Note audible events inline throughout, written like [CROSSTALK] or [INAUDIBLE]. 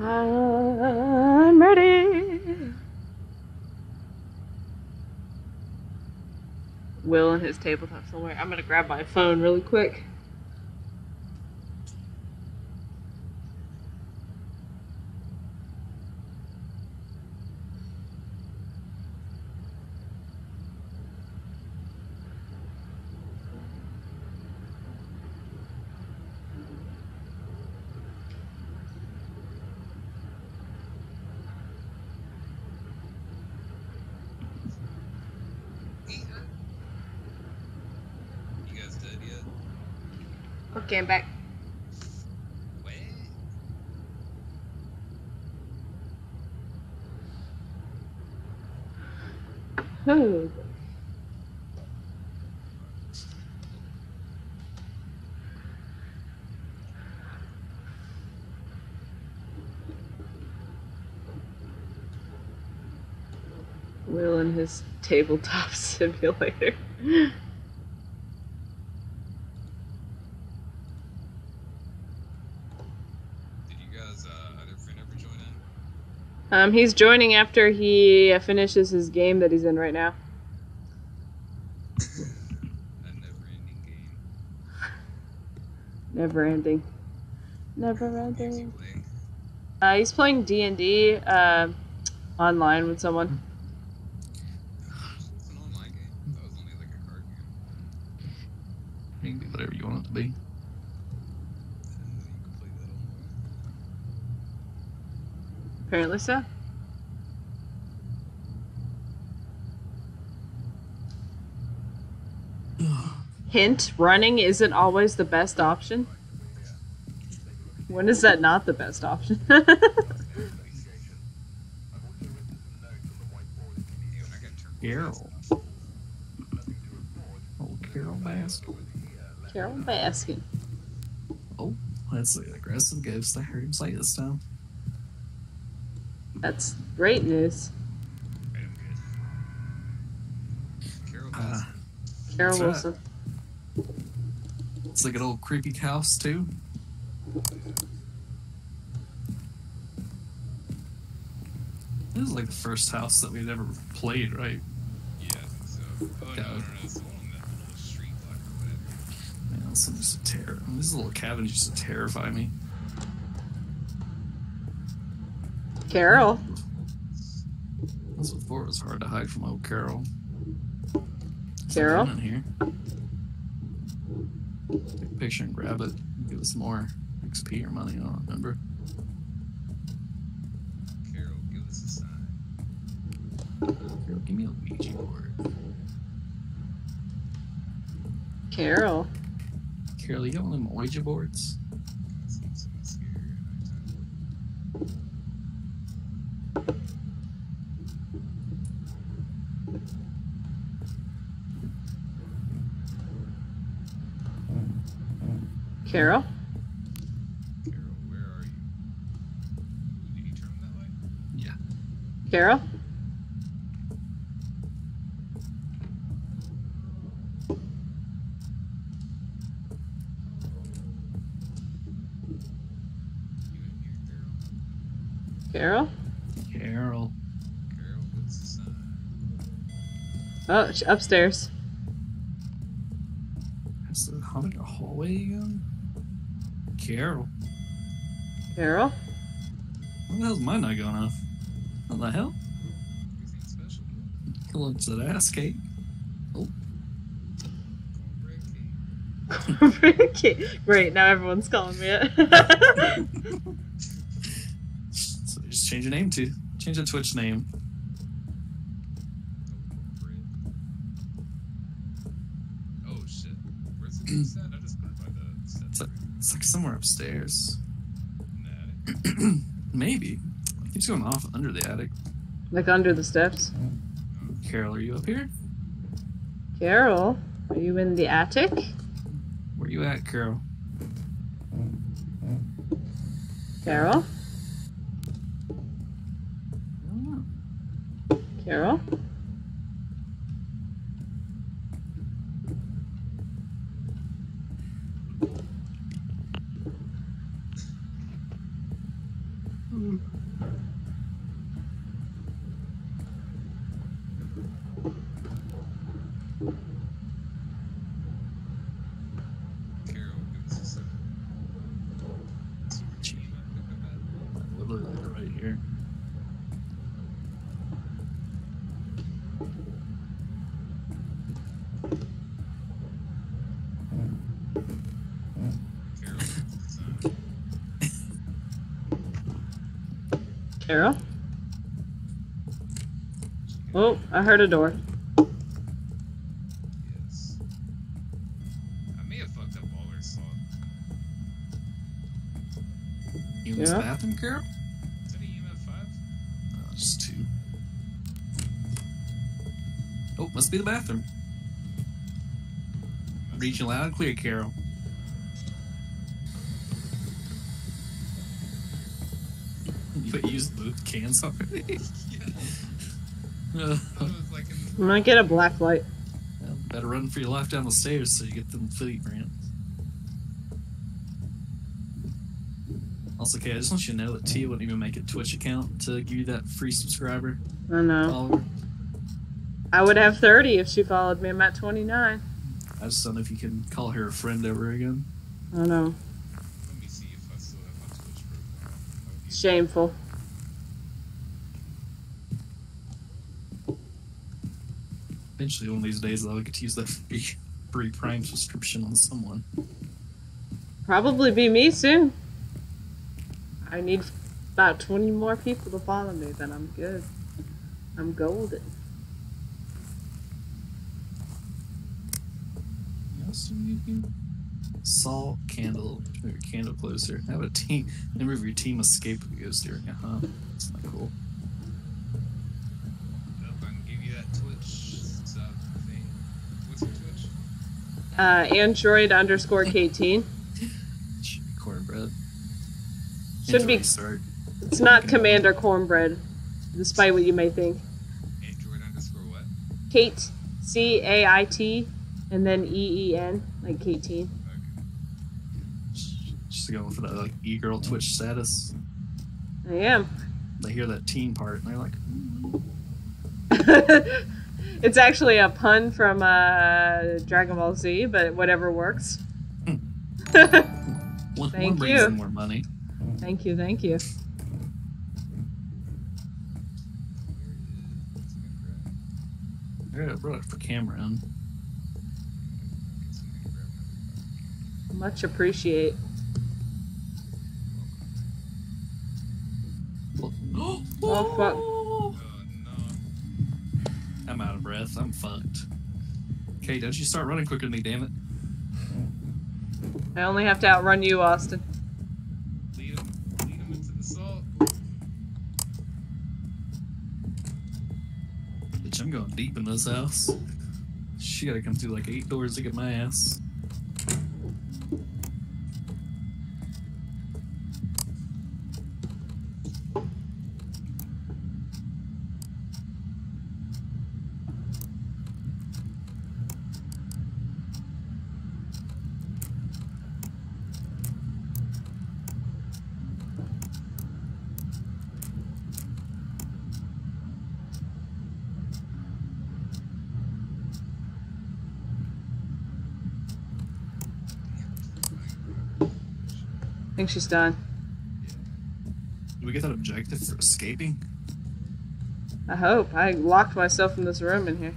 I'm ready. Will and his tabletop somewhere. I'm gonna grab my phone really quick. You guys dead yet? Okay, I'm back. Wait. Oh. Will and his tabletop simulator. Did you guys, uh, other friend [LAUGHS] ever join in? Um, he's joining after he uh, finishes his game that he's in right now. [LAUGHS] A never-ending game. Never ending. Never ending. Uh, he's playing D and D uh, online with someone. It's an online game. That was only like a card game. You can do whatever you want it to be. And then you can play that online. So. Hint: Running isn't always the best option. When is that not the best option? Hey, when I got turned Carol. Old Carole Baskin. Carole Baskin. Oh, that's an aggressive ghost. I heard him say this time. That's great news. Damn good. Carol Uh, Carol That's right. Wilson. it's like an old creepy house, too. This is like the first house that we've ever played, right? yeah, I think so. Oh, Yeah. no, no, no. It's the one that little street block or whatever. Man, this is just a terror. This little cabin used to terrify me. Carol. That's before it was hard to hide from old Carol. Carol? In here. Take a picture and grab it. Give us more XP or money. I don't remember. Carol, give us a sign. Carol, give me a Ouija board. Carol. Carol, you got one of them Ouija boards? Seems so scary at nighttime. Carol. Carol, where are you? Did you turn that way? Yeah. Carol. You in here, Carol? Carol. Carol. Carol, what's the sign? Oh, upstairs. Has the hallway again? Carol. Carol. What the hell's mine not going off? What the hell? Anything special? Go look to that ass cake. Cornbread cake? Great. Now everyone's calling me it. [LAUGHS] So just change your name to change the Twitch name. No cornbread. Oh shit. Where's the next set? I just put it by the steps. like- It's like somewhere upstairs. [CLEARS THROAT] Maybe. It keeps going off under the attic. like under the steps. Carol, are you up here? Carol, are you in the attic? Where you at, Carol? Carol. I don't know. Carol. Woo. Carol, give us a second. Super cheap. Literally right here. Carol, uh, Carol? Oh, I heard a door. yes. I may have fucked up all our salt. You in this Yeah. bathroom, Carol? Is that a EMF 5? Uh, just two. Oh, must be the bathroom. Read you loud and clear, Carol. Cans already. yeah. Uh, I thought it was like in I'm gonna get a black light. well, better run for your life down the stairs so you get them footy prints. Also, okay, I just want you to know that Tia wouldn't even make a Twitch account to give you that free subscriber I know. follower. I would have 30 if she followed me. I'm at 29. I just don't know if you can call her a friend ever again. I know. Let me see if I still have my Twitch profile. That would be- Shameful. Eventually, one of these days, I'll get to use that free, [LAUGHS] free Prime subscription on someone. Probably be me soon. I need about 20 more people to follow me, then I'm good. I'm golden. Yes, you can. Salt candle. Move your candle closer. Have a team. [LAUGHS] Member of your team escape if it goes during a huh. That's not cool. Nope, I can give you that Twitch sub thing. What's your Twitch? Uh, Android underscore [LAUGHS] K-teen. Cornbread. Should be- Start. It's not Commander Cornbread, despite what you may think. Android underscore what? Kate, C A I T, and then E E N, like K-teen. Okay. Just going for that like e-girl Twitch status. I am. They hear that teen part and they're like, [LAUGHS] it's actually a pun from uh, Dragon Ball Z, but whatever works. one, [LAUGHS] Thank one brings you. in more money. thank you, thank you. I brought it for Cameron. somebody grab another Much appreciate. [GASPS] Oh, fuck. Breath. I'm fucked. Okay, don't you start running quicker than me, damn it. I only have to outrun you, Austin. Lead him. Lead him into the salt. Bitch, I'm going deep in this house. She gotta come through like eight doors to get my ass. She's done. Did we get that objective for escaping? I hope. I locked myself in this room in here.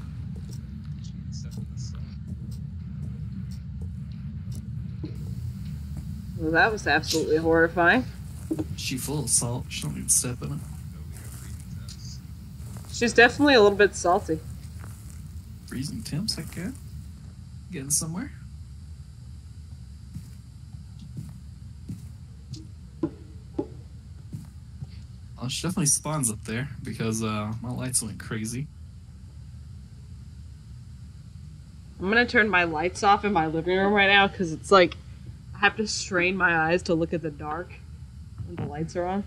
She can step in the salt. Well, that was absolutely horrifying. She full of salt. She don't need to step in it. No, we got freezing temps. She's definitely a little bit salty. Freezing temps, heck yeah. Getting somewhere. She definitely spawns up there because uh, my lights went crazy. I'm gonna turn my lights off in my living room right now because it's like I have to strain my eyes to look at the dark when the lights are on.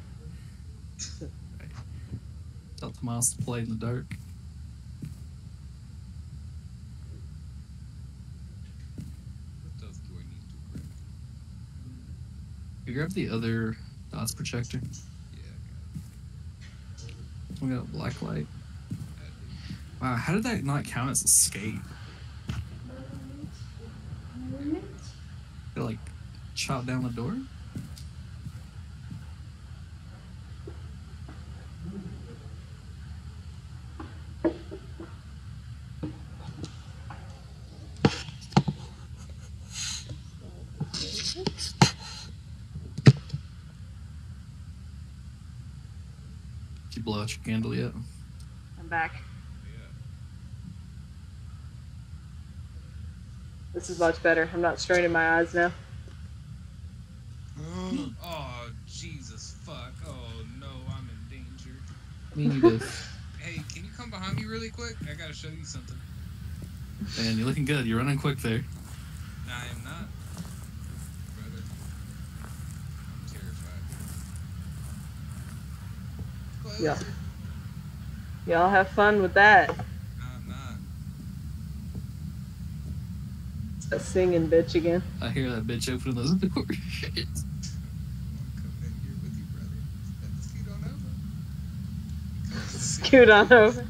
Tell Tomas to play in the dark. What else do I need to grab? You grab the other DOTS projector. Yeah, I got We got a black light. Wow, how did that not count as escape? They like chop down the door? Did you blow out your candle yet? I'm back. This is much better. I'm not straining my eyes now. [GASPS] oh, Jesus, fuck. Oh, no, I'm in danger. Me neither. [LAUGHS] Hey, can you come behind me really quick? I gotta show you something. Man, you're looking good. You're running quick there. I am not. Brother. I'm terrified. Close. Yeah. Y'all have fun with that. I'm not. A singing bitch again. I hear that bitch opening those doors. I'm coming in here with you, brother. Let's scoot on over. Come to the Scoot on over.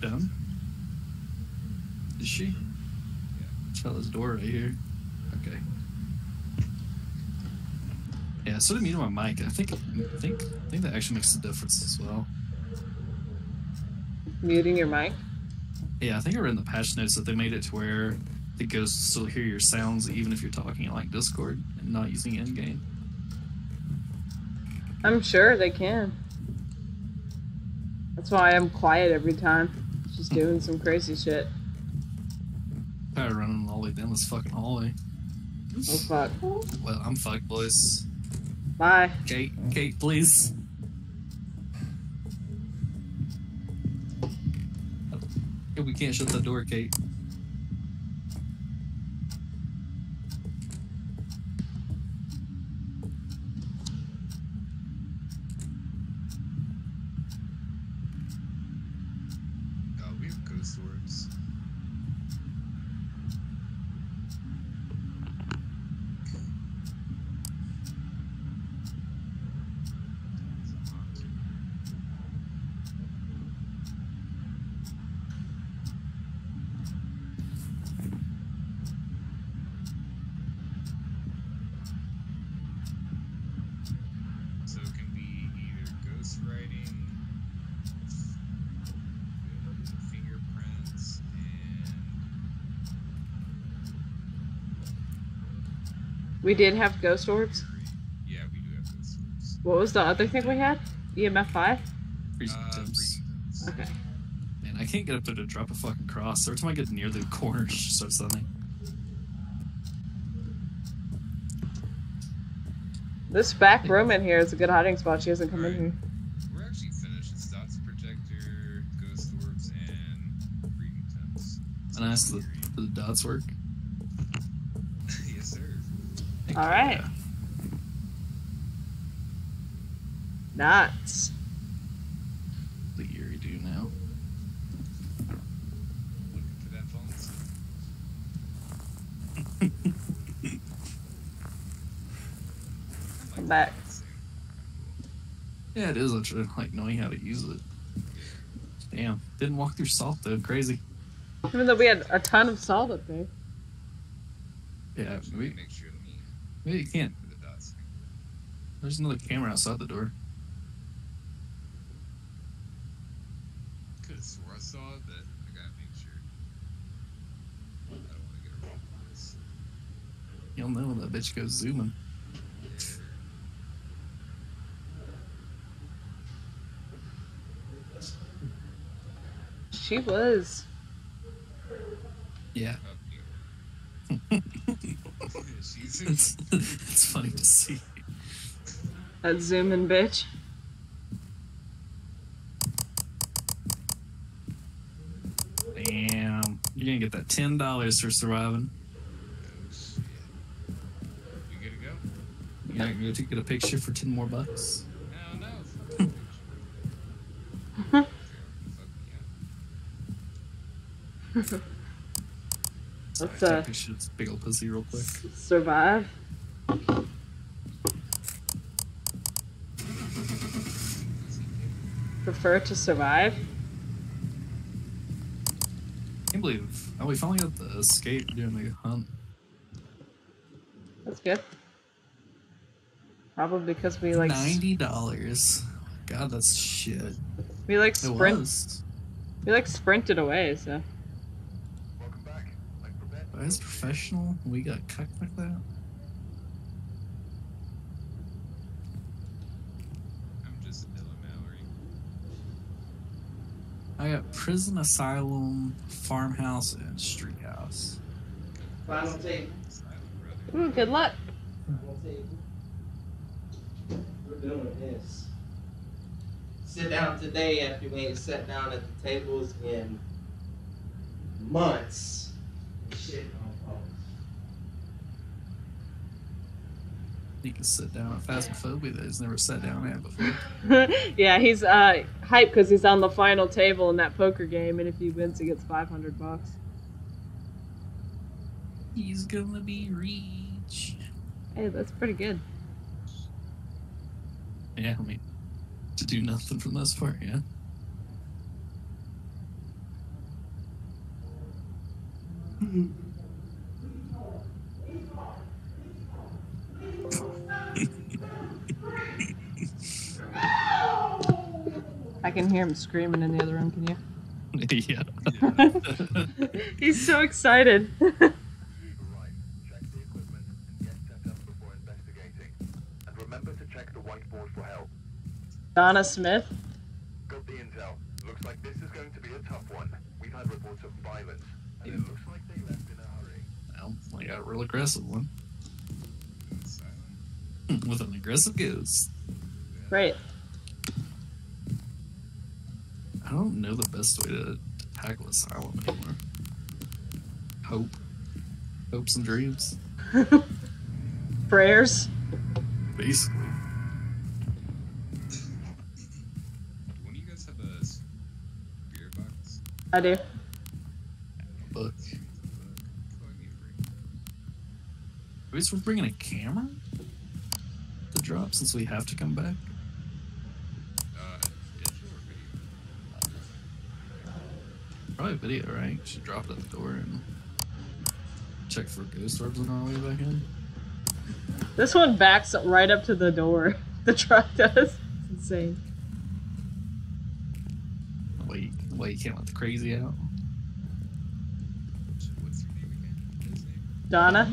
Done? Is she? Yeah. this door right here. Okay. Yeah, so did mute my mic. I think I think I think that actually makes a difference as well. Muting your mic. Yeah, I think I read in the patch notes that they made it to where the ghosts still hear your sounds even if you're talking in like Discord and not using in game. I'm sure they can. That's why I'm quiet every time. Just doing some crazy shit. All the way down this fucking hallway. Oh fuck. Well, I'm fucked, boys. Bye. Kate, Kate, please. Oh, we can't shut the door, Kate. Oh, we have ghost orbs. So it can be either ghost writing, fingerprints, and We did have ghost orbs. yeah, we do have ghost orbs. What was the other thing we had? EMF 5? Freezing Uh, temps. freezing temps. Okay. Man, I can't get up there to drop a fucking cross. Every time I get near the corner, she starts something. This back room in here is a good hiding spot. She hasn't come in here. We're actually finished. It's dots projector, ghost orbs, and freezing temps. And I asked the, the dots work. Yes, sir. Thank All right. Nuts. The Erie do now. Looking for that phone. I'm back. Yeah, it is actually like knowing how to use it. Damn, didn't walk through salt though. Crazy. Even though we had a ton of salt up there. Yeah, maybe, Make sure maybe you can't. for the dots. There's another camera outside the door. Could have swore I saw it, but I gotta make sure. I don't want to get it wrong with this. You'll know when that bitch goes zooming. She was. Yeah, Up here. She's it's [LAUGHS] it's funny to see. That zooming bitch. Damn, you're gonna get that ten dollars for surviving. Oh shit. We good to go? You're not gonna go to get a picture for ten more bucks. No, no. [LAUGHS] Fuck me [LAUGHS] up. Let's Sorry, uh, this shit's big old pussy real quick. survive. Prefer to survive? I can't believe oh we finally got the escape during the hunt. That's good. Probably because we like Ninety dollars. God, that's shit. we like sprint we like sprinted away. So Welcome back. Like prepared. But as professional, we got cucked like that. I'm just Ella Mallory. I got prison, asylum, farmhouse, and street house. Final table. Ooh, good luck. Final table. We're doing this. Sit down today after we ain't sat down at the tables in months. Shit on folks. You can sit down at Phasmophobia that he's never sat down at before. [LAUGHS] yeah, he's uh hyped because he's on the final table in that poker game, and if he wins, he gets five hundred bucks. He's gonna be rich. Hey, that's pretty good. Yeah, I mean, to do nothing from the most part, yeah. I can hear him screaming in the other room. Can you? [LAUGHS] yeah. [LAUGHS] he's so excited. Arrive. Check the equipment and get set up before investigating. And remember to check the whiteboard for help. Donna Smith. Got the intel. Looks like this is going to be a tough one. We've had reports of violence. And it mm. looks like they left in a hurry. Well, I got a real aggressive one [LAUGHS] with an aggressive ghost. Great. I don't know the best way to tackle asylum anymore. Hope, hopes and dreams, [LAUGHS] Prayers. basically. When you guys have a spirit box, I do. Book. At least we're bringing a camera to drop since we have to come back. Uh, digital or video? Probably video, right? Should drop it at the door and check for ghost orbs on our way back in. This one backs right up to the door. [LAUGHS] The truck does. It's insane. Wait, wait, you can't let the crazy out. What's your name again? His? Donna.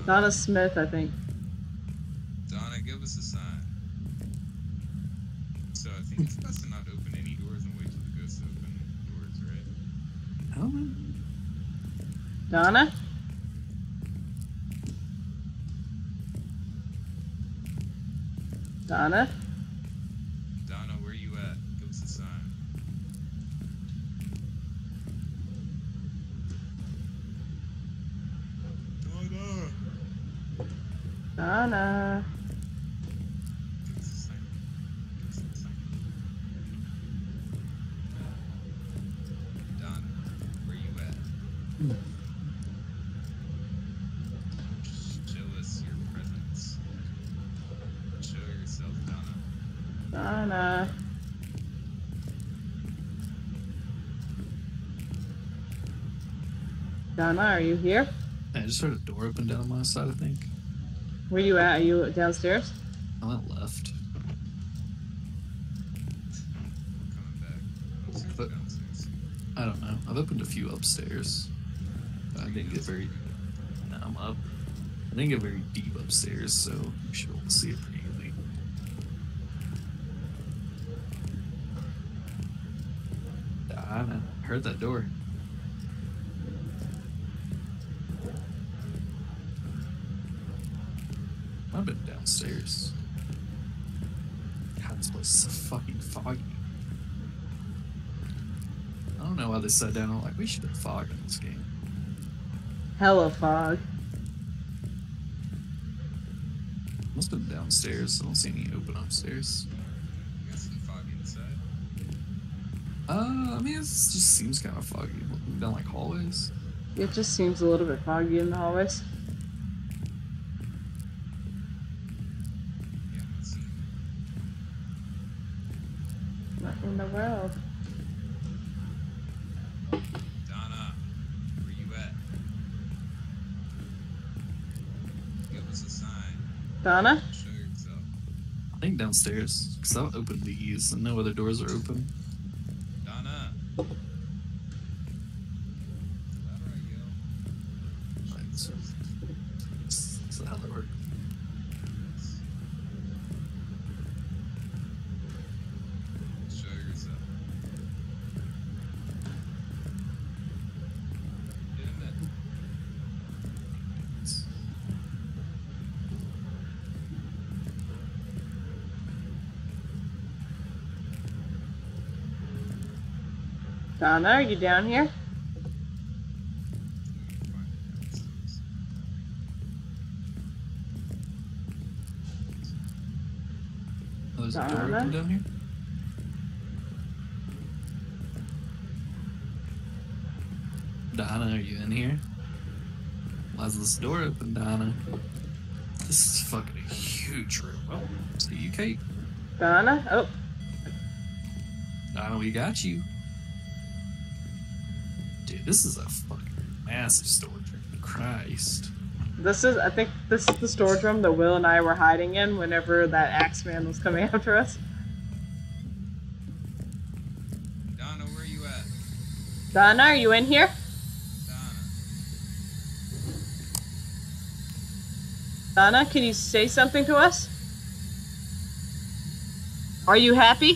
Donna Smith, I think. Donna, give us a sign. So I think it's best to not open any doors and wait till the ghosts open doors, right? I don't know. Donna. Donna. Donna, Donna. Donna, where you at? Show us your presence. Show yourself, Donna. Donna. Donna, are you here? I just heard a door open down on my side, I think. Where you at? Are you downstairs? I went left. I don't know. I've opened a few upstairs. I didn't get very. No, I'm up. I didn't get very deep upstairs, so you should be able to see it pretty easily. I. Heard that door. I've been downstairs. God, this place is so fucking foggy. I don't know why they sat down and were like, we should have fog in this game. Hella fog. Must have been downstairs. I don't see any open upstairs. You guys see foggy inside? Uh, I mean, it just seems kind of foggy. Down like hallways. It just seems a little bit foggy in the hallways. Downstairs. Because I've opened these and no other doors are open. Donna. Louder I yell. Right, so- Is that how that works? Show yourself. Get in there. Donna, are you down here? Oh, there's a door down here? Donna, are you in here? Why is this door open, Donna? This is fucking a huge room. Oh, see you, Kate. Donna? Oh, Donna, we got you. Dude, this is a fucking massive storage room. Christ. this is, I think this is the storage room that Will and I were hiding in whenever that Axeman was coming [LAUGHS] after us. Donna, where are you at? Donna, are you in here? Donna. Donna, can you say something to us? Are you happy?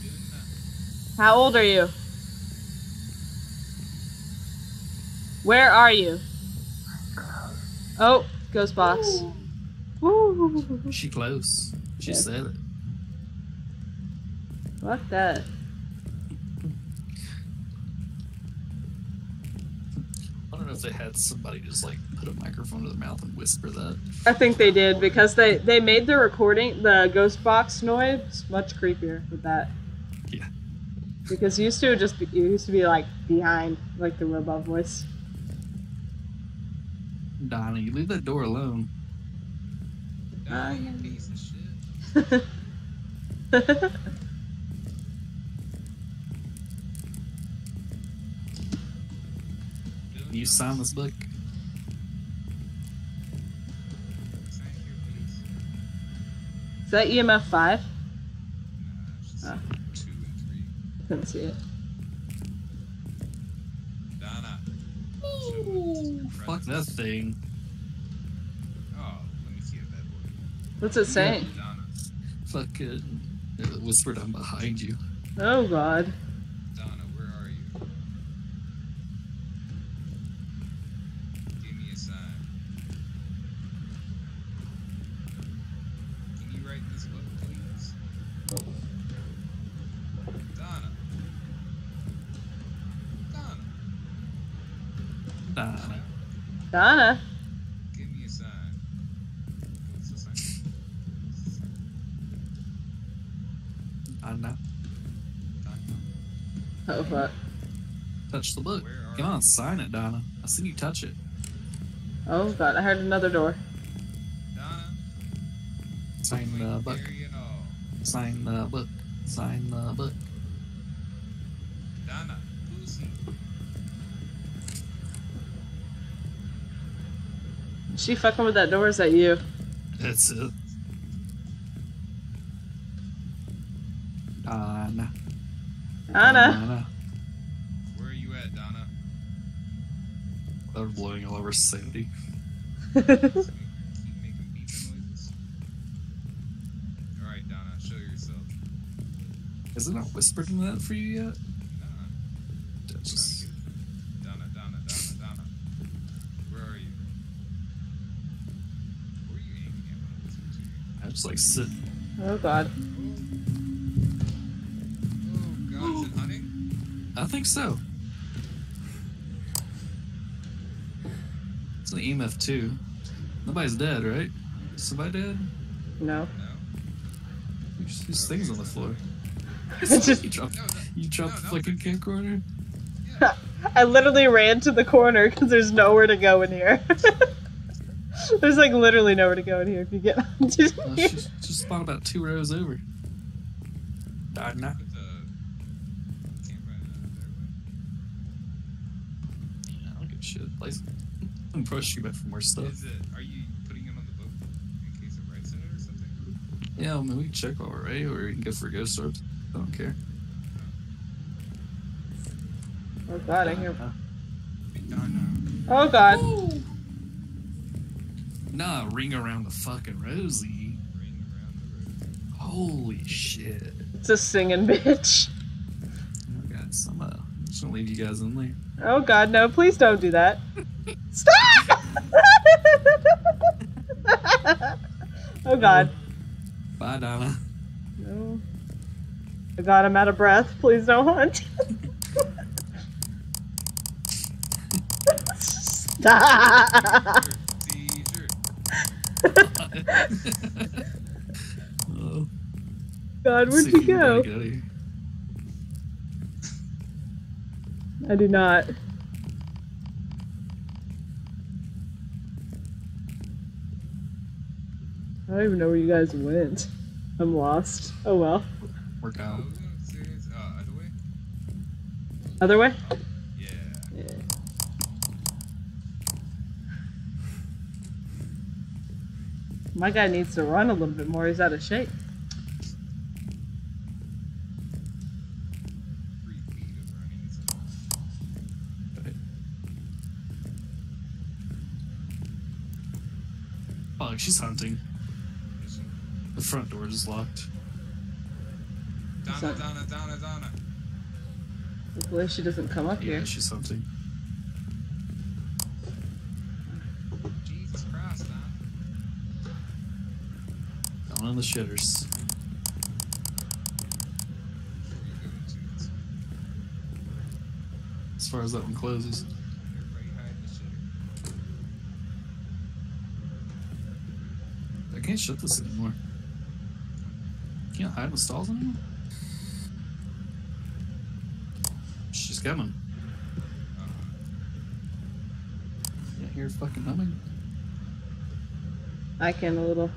Doing that. How old are you? Where are you? Oh, ghost box. Woo. She close. She Yeah. said it. Fuck that. I don't know if they had somebody just like put a microphone to their mouth and whisper that. I think they did because they they made the recording the ghost box noise much creepier with that. Because you used to just be, used to be like behind like the robot voice. Donnie, leave that door alone. Donnie, you piece of shit. [LAUGHS] you sign this book? Is that EMF 5? Couldn't see it. Donna. show Fuck that presence. thing. Oh, let me see a bad boy. What's it saying? Donna. Fucking it whispered I'm behind you. Oh god. Donna, where are you? Give me a sign. Can you write this book, please? Donna. Donna. Donna. Donna. Give me a sign. What's the sign? What's the sign? Donna. Donna. Oh fuck. Touch the book. Come on, sign it, Donna. I see you touch it. Oh god, I heard another door. Donna. Sign the book. Carry it all. Sign the book. Sign the book. Donna. Pussy. Is she fucking with that door? Is that you? That's it. Donna. Donna. Where are you at, Donna? They're blowing all over Sandy. So we keep making beeping noises. [LAUGHS] Alright, Donna, show yourself. Is it not whispered in that for you yet? Nah, That's just Donna, Donna, Donna, Donna. Where are you? Where are you aiming at when I whisper to you? I just like sit. oh god. Oh, God, hunting? I think so. It's the EMF too. Nobody's dead, right? Somebody dead? No. No. There's these things on the floor. [LAUGHS] Just- you dropped, No, no, you dropped the fucking camcorder? [LAUGHS] I literally ran to the corner because there's nowhere to go in here. [LAUGHS] there's like literally nowhere to go in here if you get [LAUGHS] onto Uh, here. she's just spawned about two rows over. Died now. Put the camera in the Yeah, I don't give a shit. Place. [LAUGHS] I'm probably shoot back for more stuff. Is it? Are you putting it on the boat in case it writes in it or something? Yeah, I mean, we can check while we're ready, or we can go for ghost orbs. I don't care. Oh god, I hear. No, no. Oh god. Nah, ring around the fucking Rosie. Ring around the road. Holy shit. It's a singing bitch. Oh god, some, uh, I'm just gonna leave you guys in there. Oh god, no, please don't do that. Stop! [LAUGHS] oh god. Bye, Donna. No. Oh god, I'm out of breath. Please don't hunt. [LAUGHS] Stop! Seizure. [LAUGHS] oh, God, where'd see you if you can go? Get out of here. I do not. I don't even know where you guys went. I'm lost. Oh well. Work out. serious? Uh, other way? Other way? Yeah. Yeah. My guy needs to run a little bit more. He's out of shape. Three feet of running. is enough. Oh, she's hunting. The front door is locked. Donna, So- Donna, Donna, Donna. Hopefully she doesn't come up Yeah, here. she's hunting. On the shitters. As far as that one closes. I can't shut this anymore. Can't hide in the stalls anymore? She's coming. Can't hear fucking humming. I can a little.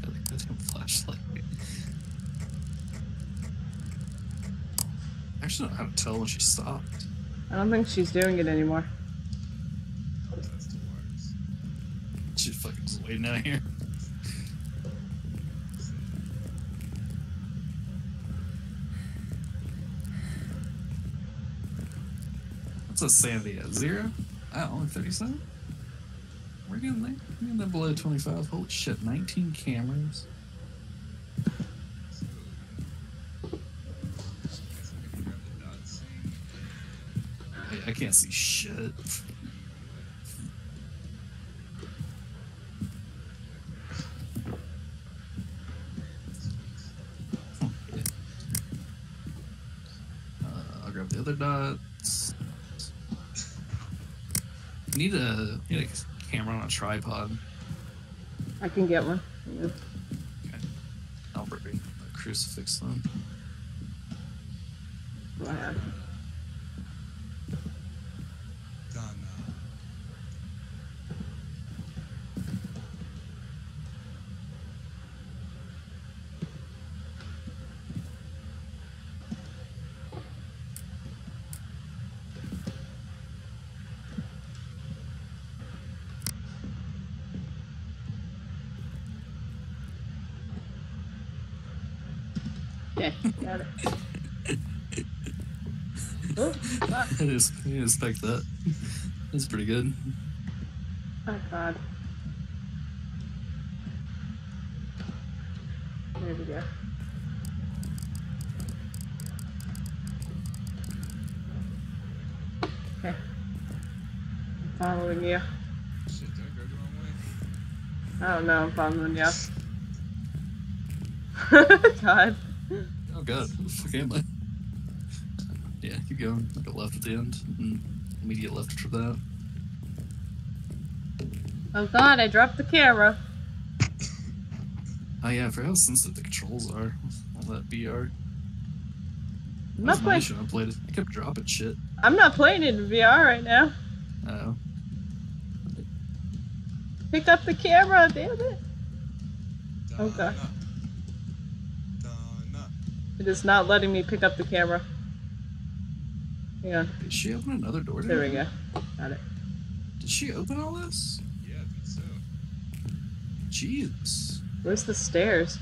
Got a goddamn flashlight. Don't know how to tell when she stopped. I don't think she's doing it anymore. that's the wires. She's fucking just waiting out here. What's a sanity at? Zero? Oh, only 37? We're getting there. We're getting there below 25. Holy shit, 19 cameras. Can't see shit. Uh, I'll grab the other dots. Need a, need a camera on a tripod. I can get one. Yeah. I'll bring a crucifix then. What I didn't, I didn't expect that. That's pretty good. oh god. There we go. Okay. I'm following you. Shit, did I go the wrong way? I don't know, I'm following you. [LAUGHS] [LAUGHS] God. Oh god, where the fuck am I? Yeah, keep going. Like a left at the end, and immediate left after that. Oh God, I dropped the camera. Oh yeah, I forgot how sensitive the controls are. All that VR. I'm That's not my playing. issue. I played it. I kept dropping shit. I'm not playing it in VR right now. Oh. Pick up the camera, damn it. Oh, God. Donna. Donna. It is not letting me pick up the camera. Yeah, Did she open another door? there we go. Got it. Did she open all this? Yeah, I think so. Jeez. Where's the stairs?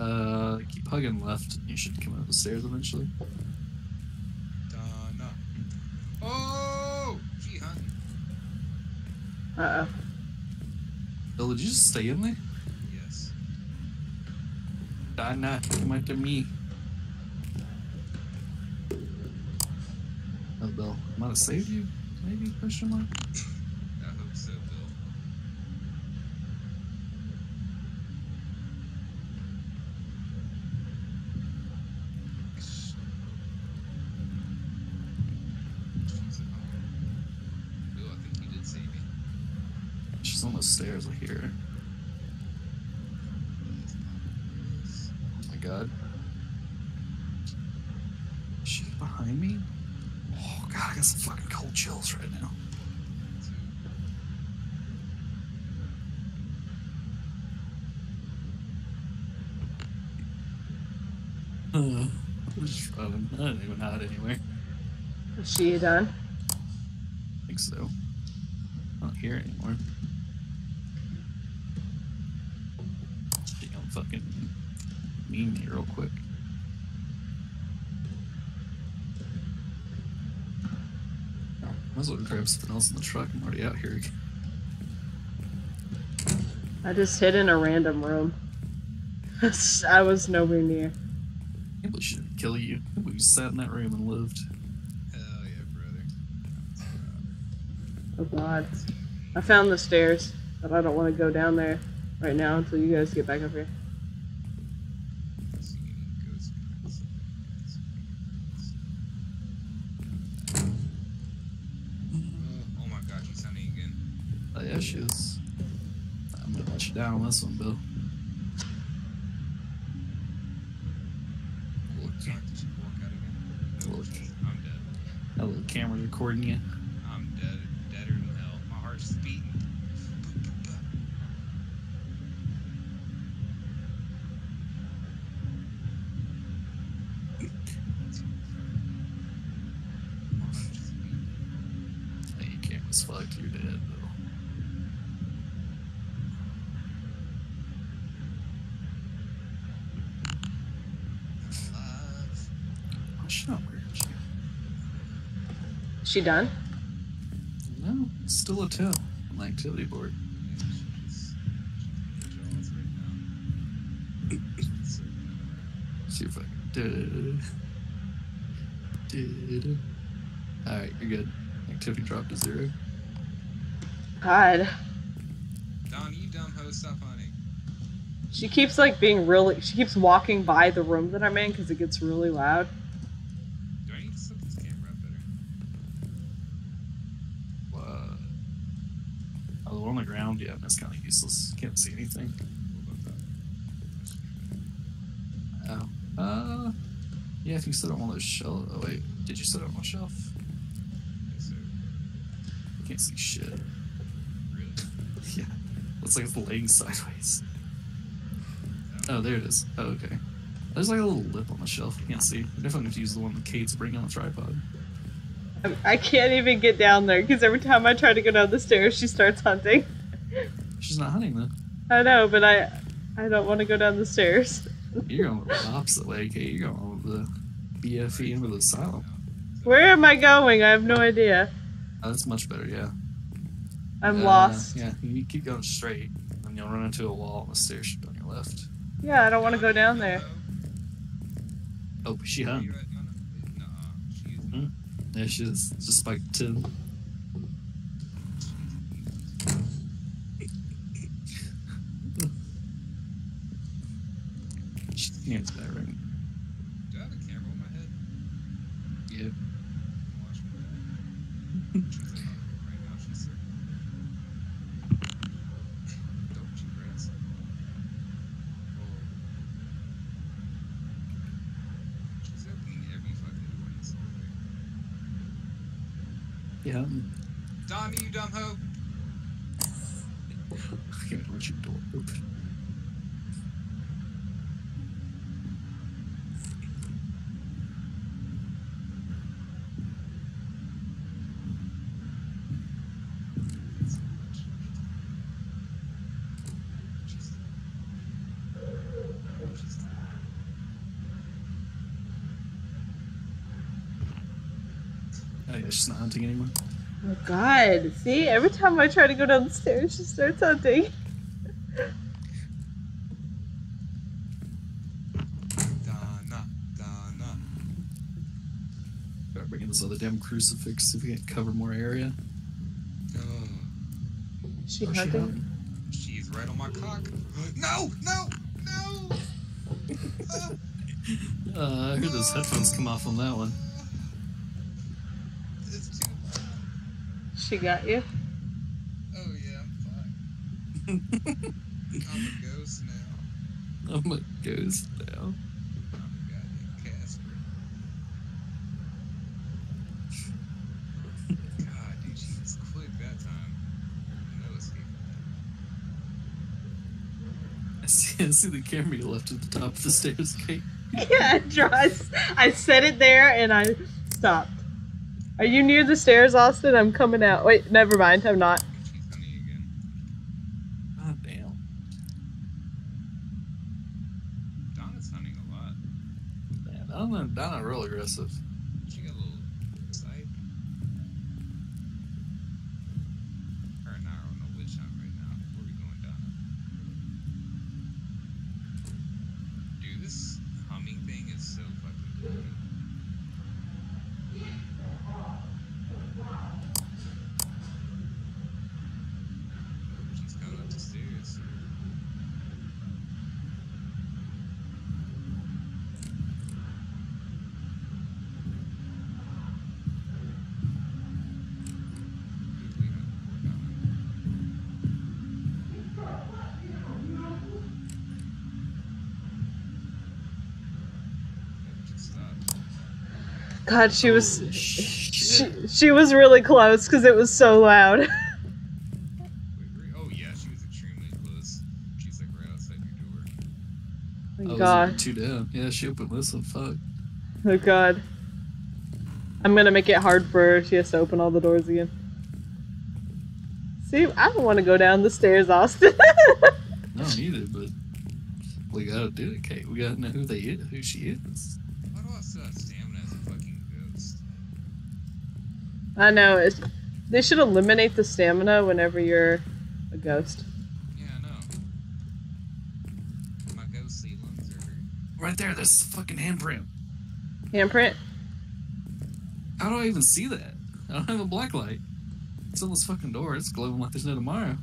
Uh, keep hugging left. You should come up the stairs eventually. Donna. Oh! She hunting. Uh oh. Bill, did you just stay in there? Yes. Die not. Come out to me. Oh, Bill. I might have saved you. Maybe? Question mark? I hope so, Bill. She's. Bill, I think you did save me. She's on the stairs. I hear. Oh my god. Is she behind me? God, I got some fucking cold chills right now. Uh, I'm just running. I didn't even know hide anywhere. Is she done? I think so. I don't hear it anymore. She gonna fucking meme me real quick. Might as well grab something else in the truck. I'm already out here. I just hid in a random room. [LAUGHS] I was nowhere near. I can't believe didn't kill you. I can't believe you sat in that room and lived. Hell yeah, brother. Oh God. I found the stairs, but I don't want to go down there right now until you guys get back up here. This one, Bill. Look, did she walk out again? No, Look. she's- I'm dead. That little camera's recording you. I'm dead. Deader than hell. My heart's beating. My heart's just beating. Hey, your camera's fucked. You're dead, Bill. I'm alive. Oh, shut up, where is she? Is she done? No, it's still a 10 on the activity board. Yeah, she's- she's in jaws right now. She's circling around. See if I can. Did. Alright, you're good. Activity dropped to zero. God. Don, you dumb hoe, stop hunting. She keeps like being really. She keeps walking by the room that I'm in because it gets really loud. Do I need to set this camera up better? Uh, oh, the one on the ground, yeah, that's kind of useless. Can't see anything. What about that? Oh. Uh, yeah, if you sit on one of those shelves. Oh, wait. Did you sit on a shelf? Yes. You can't see shit. Really? [LAUGHS] Yeah. Looks like it's laying sideways. Oh, there it is. Oh, okay. There's like a little lip on the shelf. You can't see. You definitely have to use the one that Kate's bringing on the tripod. I, can't even get down there because every time I try to go down the stairs, she starts hunting. She's not hunting though. I know, but I, I don't want to go down the stairs. You're going the opposite way, Kate. You're going with the BFE into the asylum. Where am I going? I have no idea. Oh, that's much better, yeah. I'm Uh, lost. Yeah, you keep going straight, and you'll run into a wall on the stairs should be on your left. Yeah, I don't want to go down there. Oh, she hung. you right, Donna? Nuh-uh. She is Mhm. There she is. Just spiked 10. Yeah, it's that right. Do I have a camera on my head? Yeah. Watch me. She's like, oh, right now she's there. Don't you rats. Oh. She's opening every fucking door in this whole thing. Yeah. I'm- Donnie, you dumb hoe! I can't let your door open. So much. She's She's Oh, yeah, she's not hunting anymore. Oh god. See, every time I try to go down the stairs, she starts hunting. Donna, Donna. Gotta bring in this other damn crucifix so we can cover more area. Oh, She Oh, she hunting? hunting. she's right on my cock. [GASPS] No, no, no! [LAUGHS] Uh, I heard those headphones come off on that one. It's too She got you? Oh yeah, I'm fine. I'm a [LAUGHS] ghost now. I'm a ghost now. I'm a goddamn Casper. God, dude, she was quick that time. No escape from I see, I see the camera you left at the top of the stairs, Kate. [LAUGHS] Yeah, I, I set it there and I stopped. Are you near the stairs, Austin? I'm coming out. Wait, never mind. I'm not. that. She's hunting again. Damn. Donna's hunting a lot. Man, I'm not, I'm real aggressive. She got a little sight. Her and I are on a witch hunt right now. Where are we going, Donna? Dude, this humming thing is so fucking cool. She's coming up the stairs. Who's we hunting for, Donna? Yeah, just stop. God, she was. Holy She, she was really close because it was so loud. [LAUGHS] Oh yeah, she was extremely close. She's like right outside your door. Oh I my was god. even two down. Yeah, she opened this one. Fuck. Oh god. I'm gonna make it hard for her. She has to open all the doors again. See, I don't want to go down the stairs, Austin. [LAUGHS] No, neither, but we gotta do it, Kate. We gotta know who they is, who she is. Why do I still have stamina as a fucking ghost? I know. It's, they should eliminate the stamina whenever you're a ghost. Yeah, I know. My ghost ceilings are. Right there, there's the fucking handprint. Handprint? How do I even see that? I don't have a black light. It's on this fucking door. It's glowing like there's no tomorrow.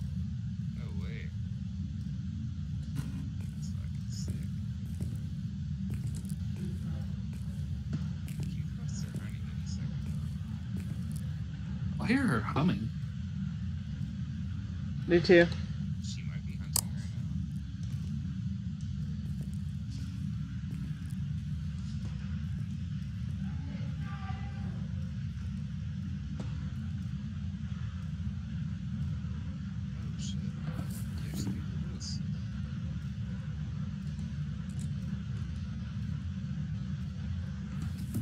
Hear her humming. Me too. She might be hunting right now. Oh shit. There's people close. I'm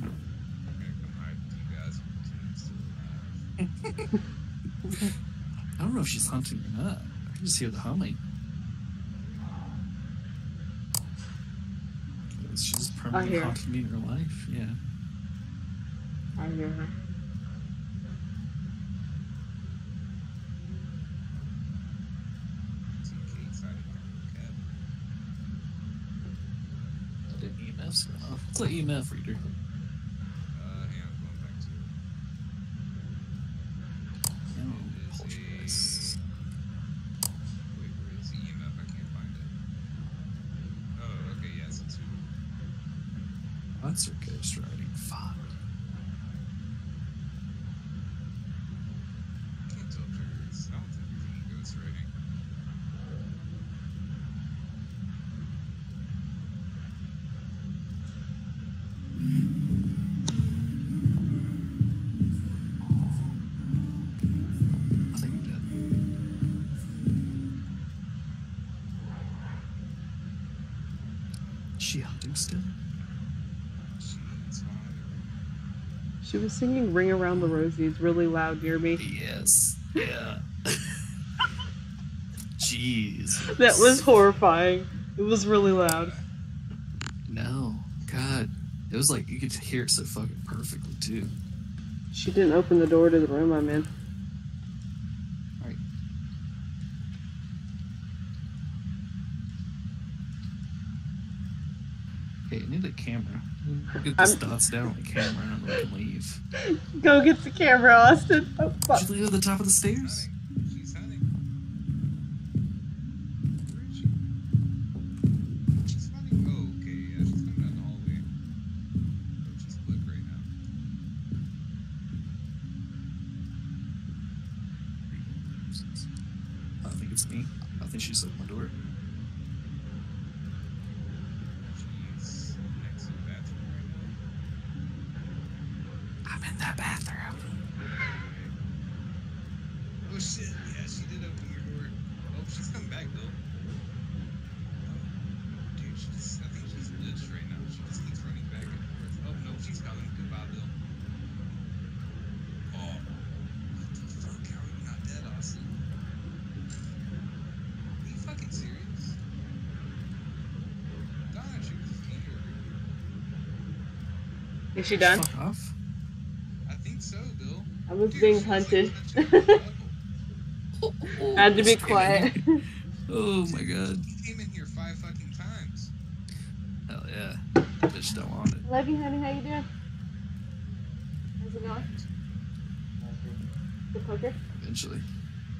gonna come hide with you guys until I'm still alive. I don't know if she's hunting or. I can just hear the humming. She's permanently hear her. me in her life. Yeah. I hear her. See Kate's hiding in her cabin. The EMF's going off. It's an EMF reader. Was singing Ring Around the Rosies really loud near me. Yes. Yeah. [LAUGHS] Jeez. That was horrifying. It was really loud. No. God. It was like you could hear it so fucking perfectly too. She didn't open the door to the room I'm in. Right. Okay, I need a camera. These I'm- dots down on the camera and we can leave. Go get the camera, Austin. Oh, fuck. Did you leave at the top of the stairs? Hunting. She's hunting. Where is she? She's hunting. Oh, okay. Yeah, she's coming down the hallway. Oh, she's split right now. I think it's me. I think she's at my door. She's next to the bathroom right now. I'm in that bathroom. Oh shit! Yeah, she did open your door. Oh, she's coming back though. Oh, dude, she's. I think she's glitched right now. She just keeps running back and forth. Oh no, she's coming. Goodbye, Bill. Oh, what the fuck? How are you not dead, Austin? Are you fucking serious? Donna, she was just me over here. Is she done? Fuck off. I think so, Bill. I was Dude, being she was, like, hunted. touching. [LAUGHS] I had to be quiet. [LAUGHS] Oh my god. He came in here five fucking times. Hell yeah. Bitch don't want it. Love you, honey. How you doing? How's it going? The poker? Eventually.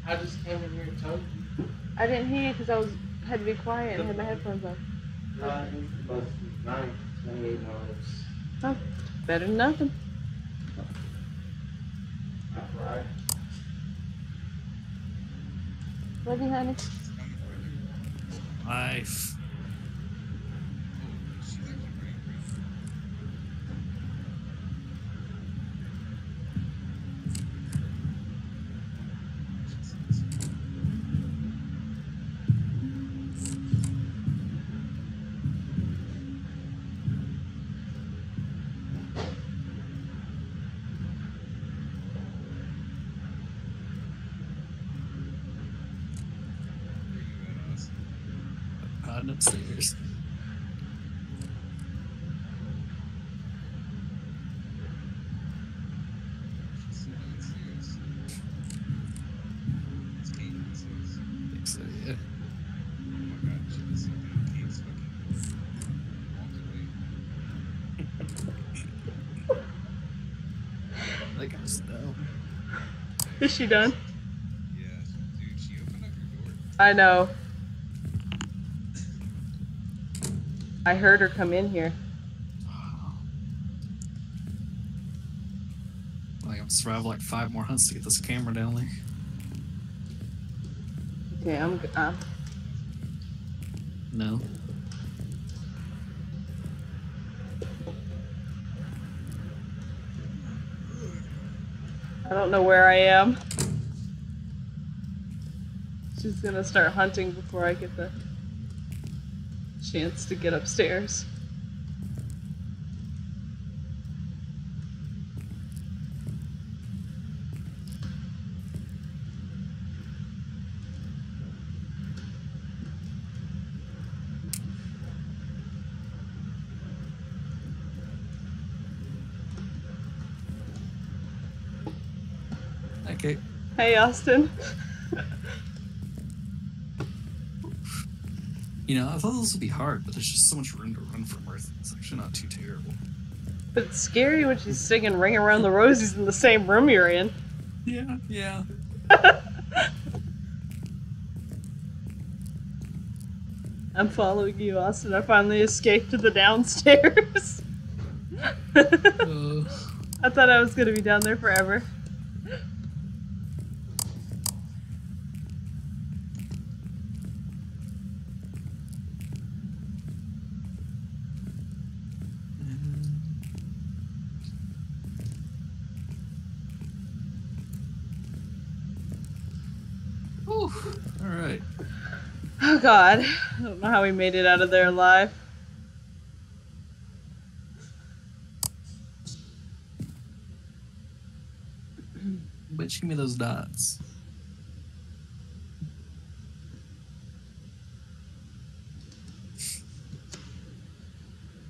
I just came in here and told you. I didn't hear you because I was had to be quiet and had my headphones on. Uh, it's supposed nine, twenty-eight dollars. Better than nothing. Right. Love you, honey. She's coming for you. Life. Oh, she's actually running pretty good. Where you at, Austin? Hiding upstairs. She's still downstairs. It's Kate downstairs. I think so, yeah. Oh my god, she just opened Kate's fucking walked away. That guy's down. Is she done? Yeah, dude, she opened up your door. I know. I heard her come in here. Like I'm survive like five more hunts to get this camera down there. Okay, I'm. g- Uh, No. I don't know where I am. She's gonna start hunting before I get the chance to get upstairs. Hey, Austin. You know, I thought this would be hard, but there's just so much room to run from Earth. It's actually not too terrible. But it's scary when she's singing Ring Around the Rosies in the same room you're in. Yeah, yeah. [LAUGHS] I'm following you, Austin. I finally escaped to the downstairs. [LAUGHS] Uh, I thought I was gonna be down there forever. Whew. All right. Oh god. I don't know how we made it out of there alive. Bitch, give me those dots.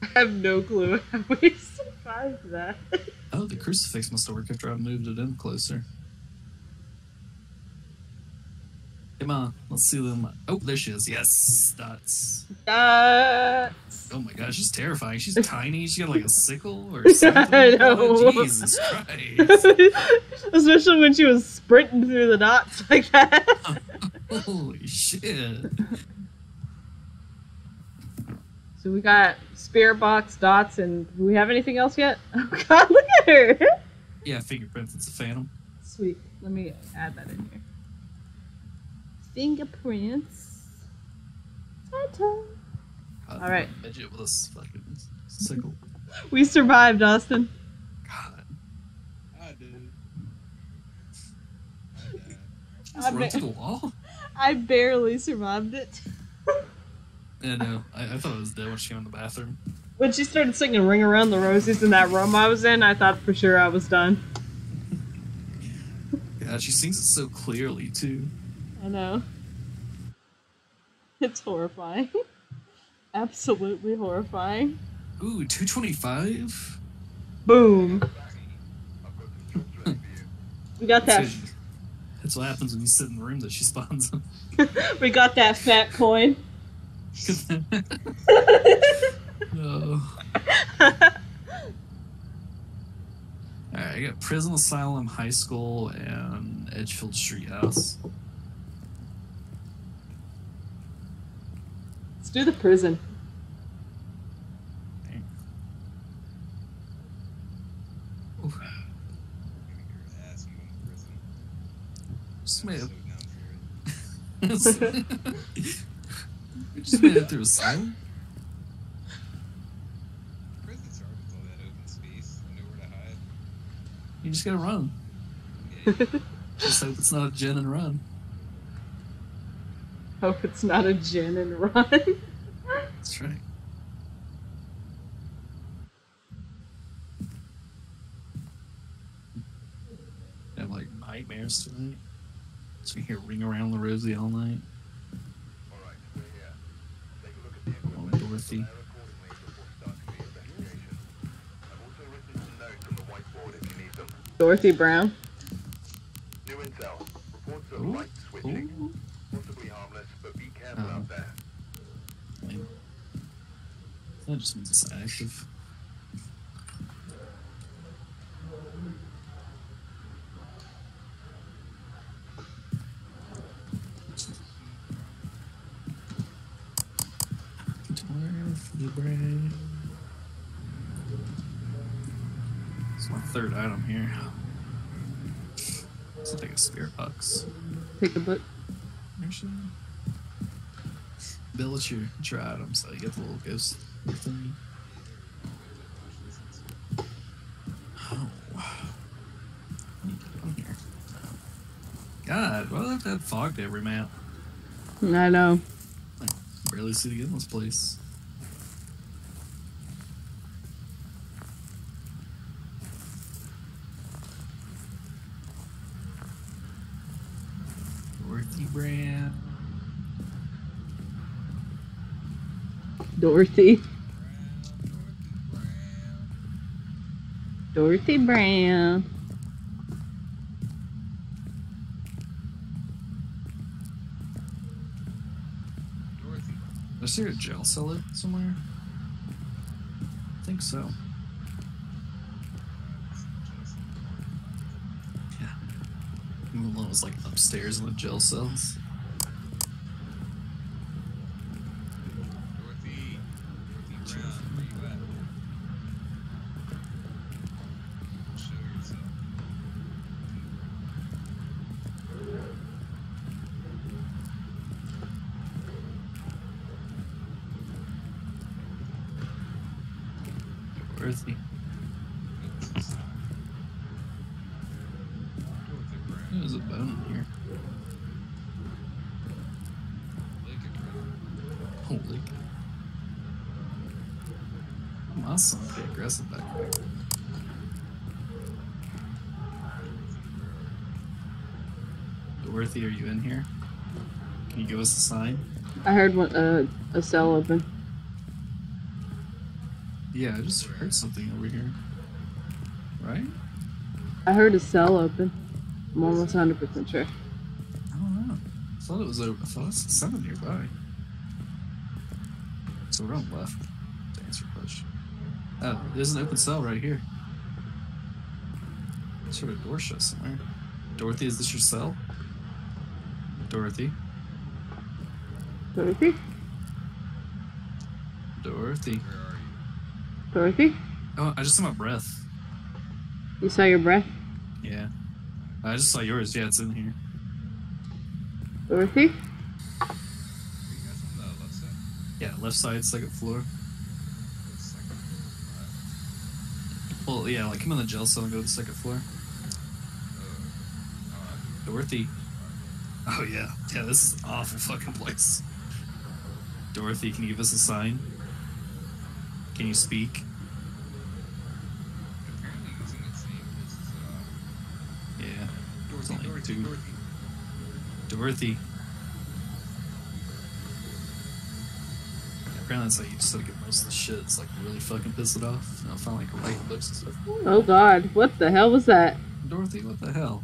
I have no clue how [LAUGHS] we survived that. Oh, the crucifix must have worked after I moved it in closer. Come on, let's see them. Oh, there she is. Yes, dots. Dots. Oh my gosh, she's terrifying. She's [LAUGHS] tiny. She got like a sickle or [LAUGHS] something. I know. Oh, Jesus [LAUGHS] Christ. Especially when she was sprinting through the dots like that. Holy shit. So we got spirit box, dots, and do we have anything else yet? Oh god, look at her! Yeah, fingerprints. It's a phantom. Sweet. Let me add that in here. Fingerprints. Ta-ta. God, All right. Midget with a s- fucking sickle. We survived, Austin. God. I did. Just I run bet- through the wall? [LAUGHS] I barely survived it. Yeah, no. I, I thought I was dead when she came in the bathroom. When she started singing Ring Around the Roses in that room I was in, I thought for sure I was done. Yeah, she sings it so clearly, too. I know. [LAUGHS] It's horrifying. [LAUGHS] Absolutely horrifying. Ooh, 225? Boom. I've got some jobs ready for you. We got that. That's that's what happens when you sit in the room that she spawns in. [LAUGHS] we got that fat coin. no. Alright, I got Prison Asylum, High School, and Edgefield Street House. Do the prison. Ooh, Your ass, you just made it. down for it. we just made it through Asylum? Prison's hard with all that open space and nowhere to hide. You just gotta run. Yeah, Just hope it's not a jinn and run. Hope it's not a jinn and run. That's right. I have like nightmares tonight. So we hear ring around the rosy all night. All right, we're here. Take a look at the Oh, equipment. Dorothy. Prepare accordingly before starting the investigation. I've also written some notes on the whiteboard if you need them. Dorothy Brown. New intel. Reports of Ooh, light switching. Ooh. Possibly but be careful Oh. out um, there. Lame. That just means it's active. Dorothy Brown. It's my third item here. It's like a spirit box. Take the book. Actually, Bill, it's your, it's your item, so you get the little ghost thing. Oh. What do you on here? God, why do I have to have fog to every map? I know. I barely see in this place. Dorothy Brand. Dorothy. Dorothy Brown. Dorothy. Is there a jail cellar somewhere? I think so. Yeah. One was like upstairs in the jail cells. Us a sign? I heard one, uh, a cell open. Yeah, I just heard something over here. Right? I heard a cell open. I'm almost 100% sure. I don't know. I thought it was over. I thought it was sounded nearby. So we're on left to answer question. Oh, there's an open cell right here. Sort of door shut somewhere. Dorothy, is this your cell? Dorothy? Dorothy? Dorothy. Where are you? Dorothy? Oh, I just saw my breath. You saw your breath? Yeah. I just saw yours. Yeah, it's in here. Dorothy? Are you guys on the left? Yeah, left side, second floor. Or second floor? Well, yeah, like come on the jail cell and go to the second floor. Dorothy. Oh yeah, yeah. This is an awful fucking place. Dorothy, can you give us a sign? Can you speak? apparently using its name is uh, Yeah. Dorothy, only Dorothy, two. Dorothy. Dorothy. Apparently that's how you just gotta get most of the shit. It's like really fucking piss it off. And I'll find like writing books and stuff. Oh god, what the hell was that? Dorothy, what the hell?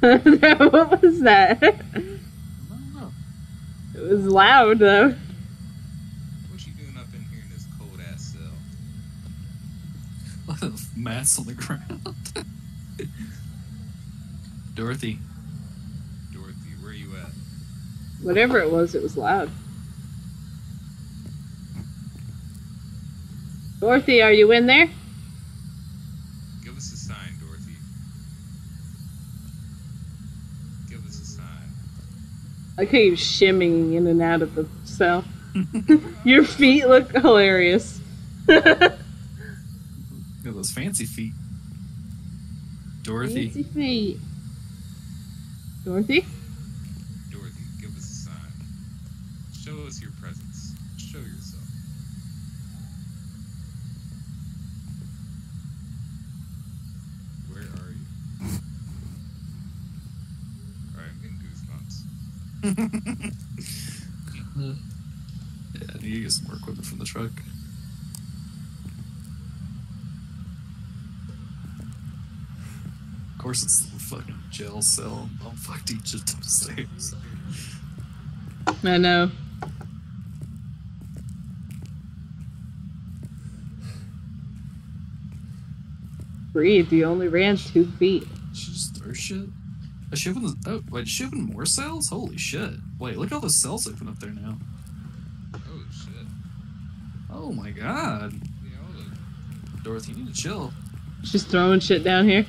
[LAUGHS] what was that? [LAUGHS] I don't know. It was loud though. What you doing up in here in this cold ass cell? A lot of mats on the ground. Dorothy. Dorothy, where are you at? Whatever it was, it was loud. Dorothy, are you in there? Give us a sign, Dorothy. Give us a sign. I like how you shimmying in and out of the cell. [LAUGHS] Your feet look hilarious. Got those fancy feet. Dorothy. Fancy feet. Dorothy? Dorothy, give us a sign. Show us your presence. Show yourself. Where are you? Alright, I'm getting goosebumps. Yeah, I need to get some more equipment from the truck. Of course, it's the fucking jail cell. I'm fucked each upstairs. I know. Breathe, you only ran two feet. She just throws shit. Is she open? Oh, wait, is she open more cells? Holy shit! Wait, look at all those cells open up there now. Oh shit. Oh my god, Yeah. Dorothy, you need to chill. She's throwing shit down here.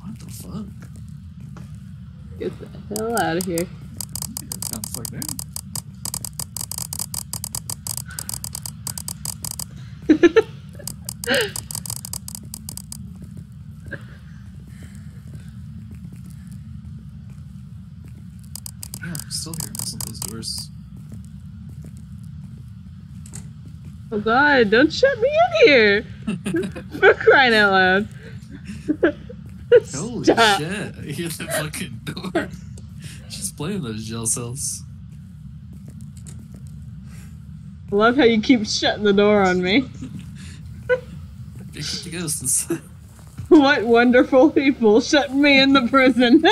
What the fuck? Get the hell out of here. Get her down the fuck down. Yeah, I'm still hearing some of those doors. Oh god, don't shut me in here! For crying out loud. [LAUGHS] Holy Stop. shit! [LAUGHS] Hear the fucking door. She's playing those gel cells. I love how you keep shutting the door on me. The ghost inside. [LAUGHS] What wonderful people shut me in the prison.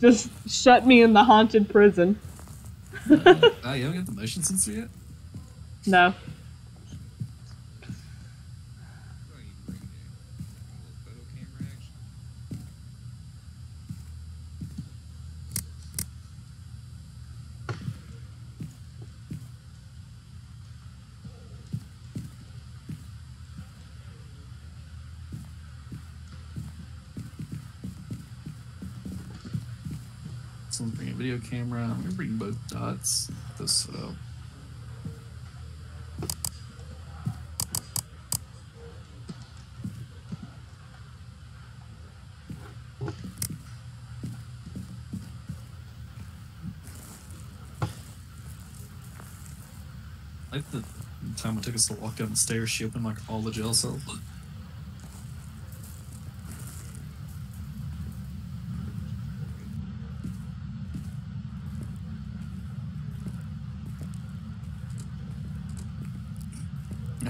Just shut me in the haunted prison. Uh, [LAUGHS] oh, you haven't got the motion sensor yet? No. video camera. Let me bring both dots this up. Like the time it took us to walk down the stairs, she opened like all the jail cells.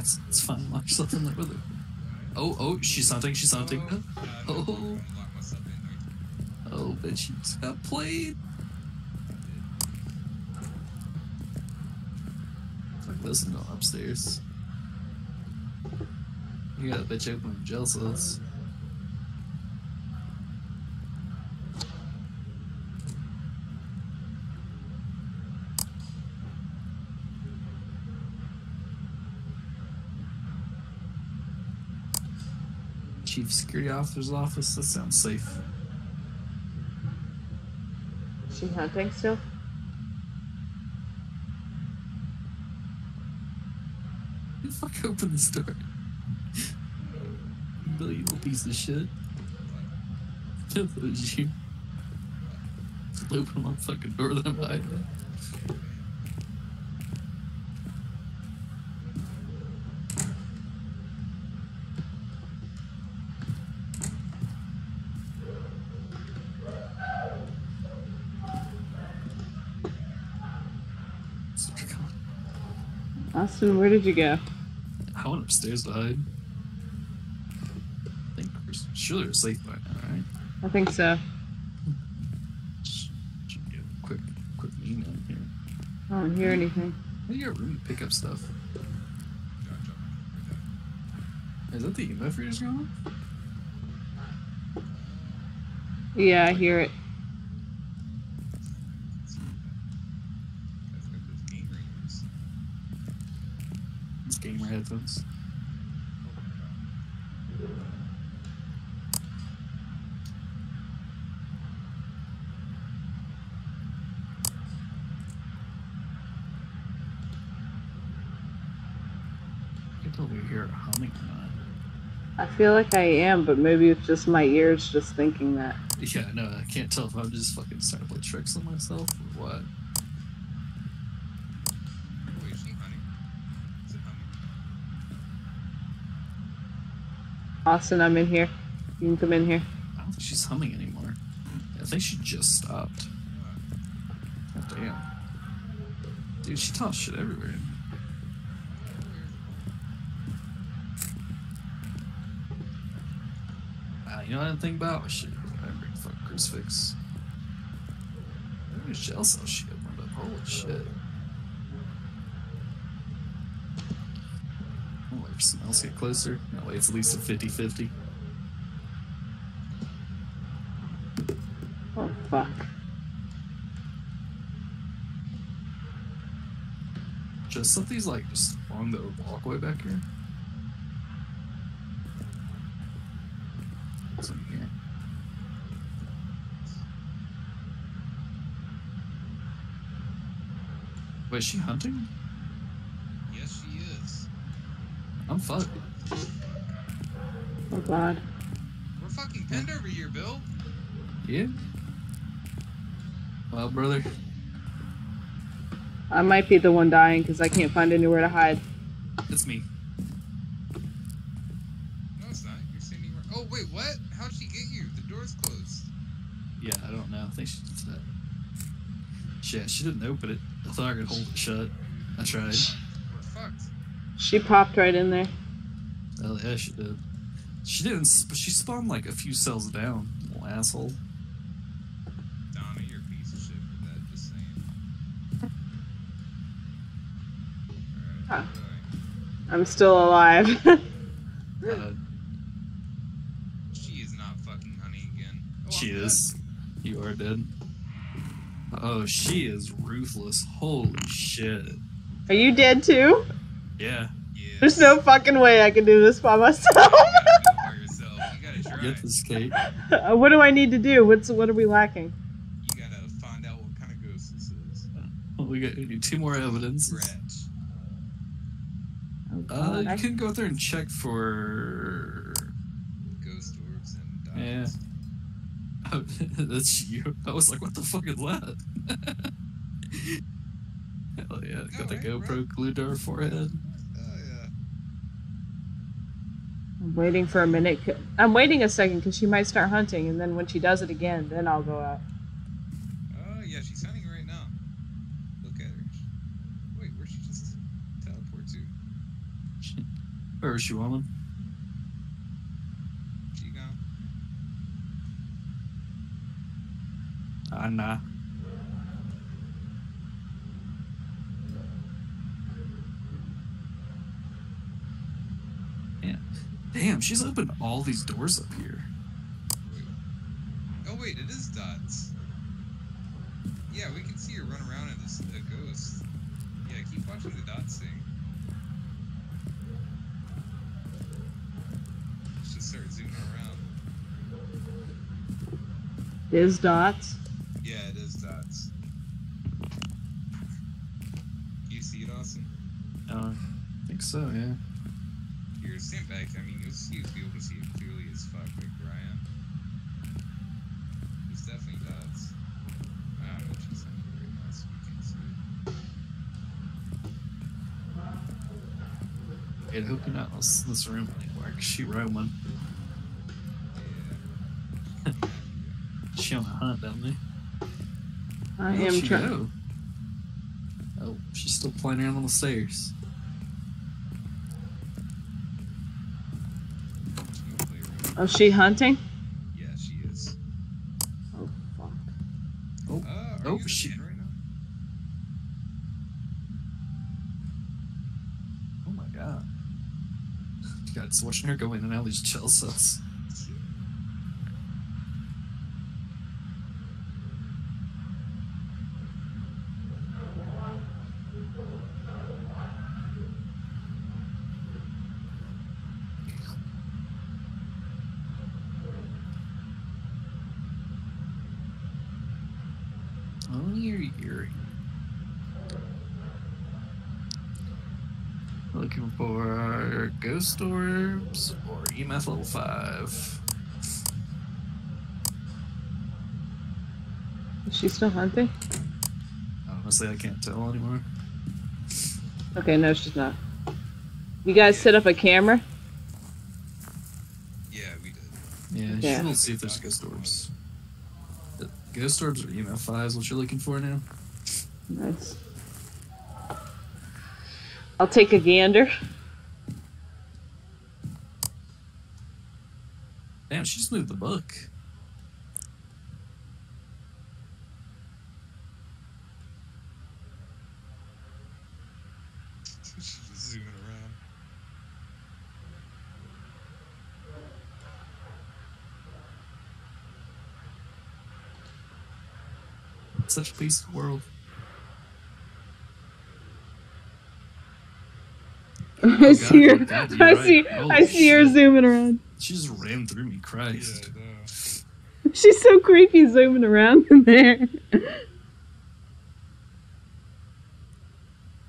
That's it's fine. Yourself in there with. Oh, oh, she's hunting. She's hunting. Oh. Oh, you just got played. Fuck, listen, go upstairs. You got a bitch open jail Chief Security Officer's office. That sounds safe. She hunting still? Who the fuck opened this door? [LAUGHS] Billy, you piece of shit. [LAUGHS] That was you. Open my fucking door that I'm hiding. Austin, where did you go? I went upstairs to hide. I think we're sure they're safe by now, right? I think so. Should get a quick, quick mean out here. I don't hear anything. Hey, you got room to pick up stuff. Drop, drop, right Is that the EMF reader's going off? Yeah, I hear it. there. Guys got those game rangers. It's gamer headphones. You can tell we hear it humming or not. I feel like I am, but maybe it's just my ears just thinking that. Yeah, no, I can't tell if I'm just fucking starting to play tricks on myself or what. Wait, is she hunting? Is it humming? Austin, I'm in here. You can come in here. I don't think she's humming anymore. I think she just stopped. God damn. Dude, she tossed shit everywhere. Uh, you know what I didn't think about? Shit, remember fuck crucifix. There's jail cell shit. Holy shit. I'll wait for someone else get closer. That way it's at least a 50 50. Oh, fuck. Just something's like just along the walkway back here. What's? Wait, she hunting? Yes, she is. I'm fucked. Oh, God. We're fucking pinned over here, Bill. Yeah. Well, brother, I might be the one dying because I can't find anywhere to hide. it's me. No, it's not. You're standing right. Oh, wait, what? How'd she get you? The door's closed. Yeah, I don't know. I think she did that. Shit, she didn't open it. I thought I could hold it shut. I tried. We're fucked. She popped right in there. Oh yeah, she did. She didn't. but she spawned like a few cells down. Little asshole. Donna, you're a piece of shit for that. Just saying. Huh. I'm still alive. [LAUGHS] Uh, She is not fucking honey again. Oh, she I'm is. You are dead. Oh, she is ruthless. Holy shit. Are you dead too? Yeah. dead. Yes. There's no fucking way I can do this by myself. You gotta do by yourself. You gotta [LAUGHS] try. Get this, Kate. what do I need to do? What's what are we lacking? You gotta find out what kind of ghost this is. We got we need two more evidence. Scratch. Oh, Uh, God. you can go there and check for. Ghost orbs and Yeah. [LAUGHS] That's you. I was like, what the fuck is that? [LAUGHS] Hell yeah, got the right, GoPro glued to her forehead. Oh yeah. I'm waiting for a minute. I'm waiting a second because she might start hunting, and then when she does it again, then I'll go out. Oh yeah, she's hunting right now. Look at her. Wait, where'd she just teleport to? [LAUGHS] Where is she, woman? She gone? Ah, nah. Yeah. Damn, she's opened all these doors up here. Wait. Oh wait, it is dots. Yeah, we can see her run around as a ghost. Yeah, keep watching the dots thing. Let's just start zooming around. Is dots. Yeah, it is dots. You see it, Austin? Uh, I think so, yeah. Here, back. I mean, you'll see, if you'll be able to see it clearly as fuck, like where I am. It's definitely dots. I don't know what she's saying right now, so we can't see it. I'd hope you're not in this, this room anymore, 'cause she roaming. Yeah. She on a hunt down there. I Where'd am she trying. Oh, she's still playing around on the stairs. She'll play around. Oh, she hunting? Yeah, she is. Oh fuck. Oh, Uh, Oh, you in the she- right now? oh my god. God, it's watching her go in and out of these chill sets. Oh, you're eerie. Looking for ghost orbs or EMF level 5. Is she still hunting? Honestly, I can't tell anymore. Okay, no, she's not. You guys set up a camera? Yeah, we did. Yeah, Yeah. yeah. we'll see if there's ghost orbs. The ghost orbs or EMF 5 is what you're looking for now? Nice. I'll take a gander. She just moved the book. [LAUGHS] [LAUGHS] Oh, [LAUGHS] She's just zooming around. Such a peaceful world. I see her. Oh, I see. I see her zooming around. She just ran through me, Christ. no. [LAUGHS] She's so creepy zooming around in there.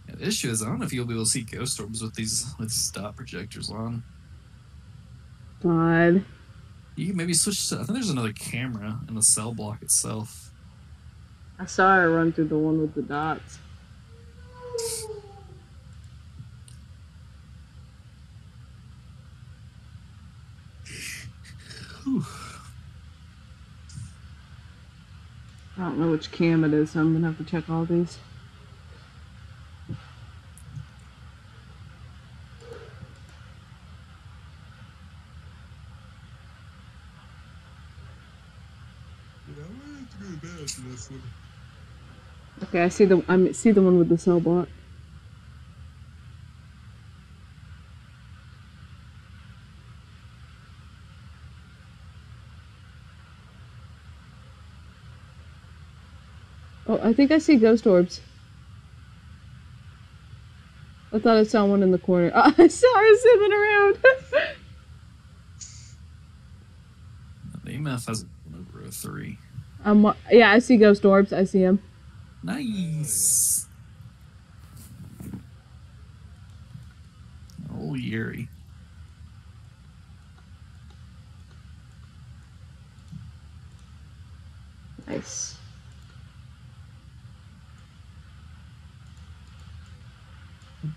Yeah, the issue is, I don't know if you'll be able to see ghost orbs with these with these dot projectors on. God. You can maybe switch to. I think there's another camera in the cell block itself. I saw her run through the one with the dots. I don't know which cam it is, so I'm gonna have to check all these. Yeah, I might have to go to bed after this one. Okay, I see the I see the one with the cell block. Think I see ghost orbs. I thought I saw one in the corner. Oh, [LAUGHS] I saw her zipping around. The EMF has an over a three. um, yeah, I see ghost orbs. I see him. Nice. Oh, Yuri. Nice.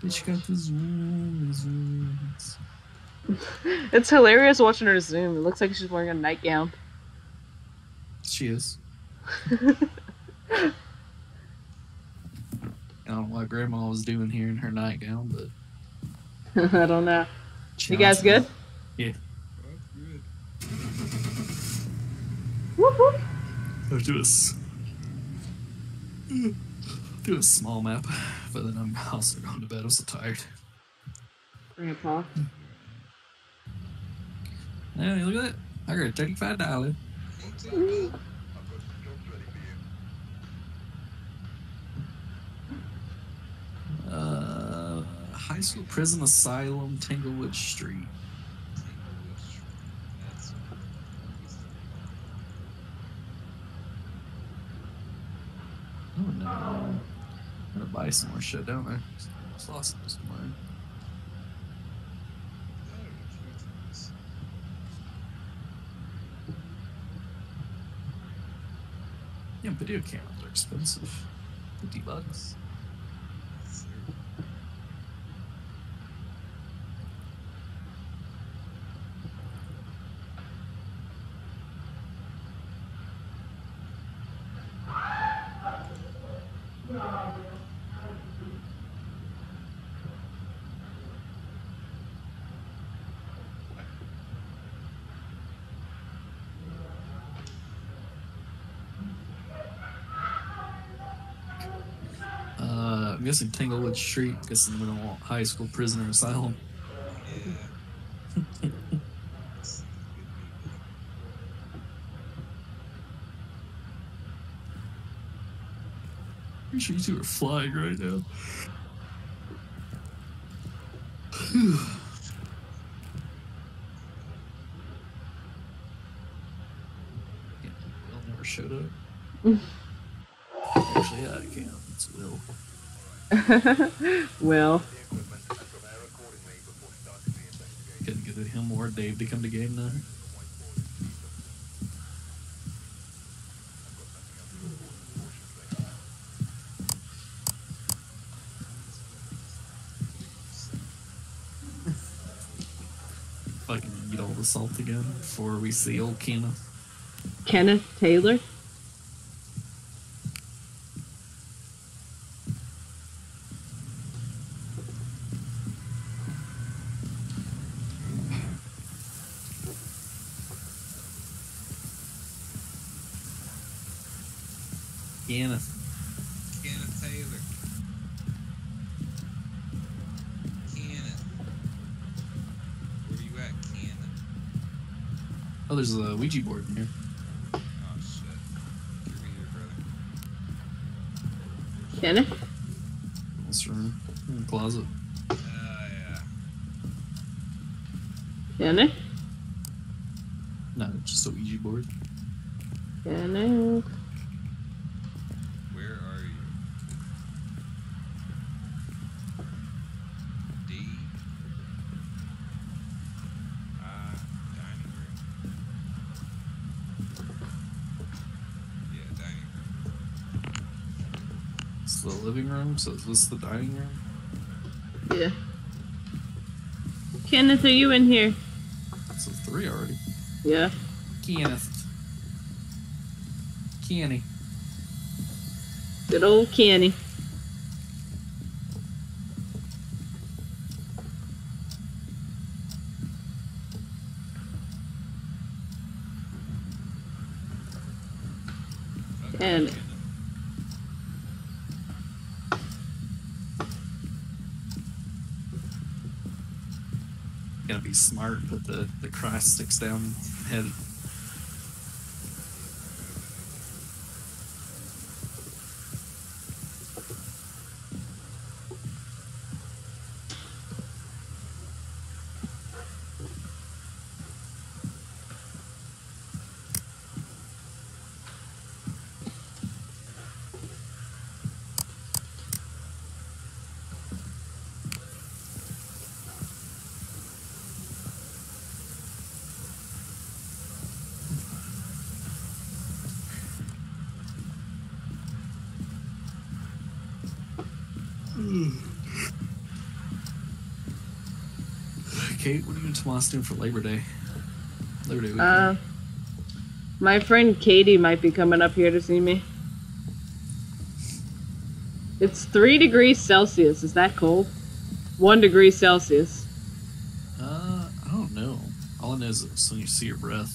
Bitch got the zoom, zooms. It's hilarious watching her zoom. It looks like she's wearing a nightgown. She is. I don't know what Grandma was doing here in her nightgown, but [LAUGHS] I don't know. she You guys good? Yeah. Whoop. Let's do this. Do a small map, but then I'm also going to bed. I'm so tired. Grandpa. Hey, look at that. I got thirty-five dollars. Thank you. I've got some jobs ready for you. Uh, high school prison asylum, Tanglewood Street. That's Oh no. I'm gonna buy some more shit, don't I? Just lost mine. Yeah, video cameras are expensive. Fifty bucks. Uh, I'm guessing Tanglewood Street. Guessing we don't want high school prisoner asylum. Yeah. [LAUGHS] Pretty sure you two are flying right now. [SIGHS] yeah, Will never showed up. Actually, yeah, I can. It's Will. well, The equipment and prepare accordingly before starting the investigation. Couldn't get him or Dave to come to game now. Fucking eat all the salt again before we see old Kenneth. Kenneth Taylor. Kenneth. Kenneth Taylor. Kenneth. Where you at, Kenneth? Oh, there's a Ouija board in here. Oh shit. Here, brother. This room. In the closet. Uh, yeah. Kenneth. No, just a Ouija board. Kenneth. Where are you? D. Uh, dining room. Yeah, dining room. It's the living room, so is this the dining room? Yeah. Kenneth, are you in here? So three already. Yeah. Kenneth. Kenny. Good old Kenny. Fuck And- Kenneth. Gotta put the, the cross sticks down head. Hmm. Kate, what are you and Tomas doing for Labor Day? Labor Day weekend. Uh, my friend Katie might be coming up here to see me. It's three degrees Celsius. Is that cold? One degree Celsius. Uh, I don't know. All I know is it's when you see your breath.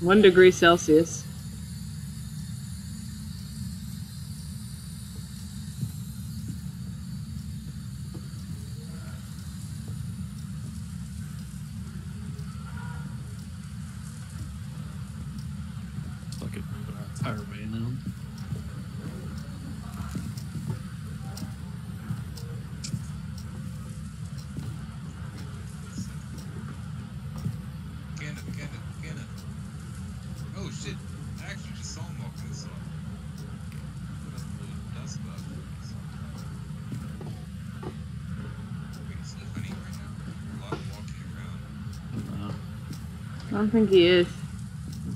One degree Celsius. Think he is.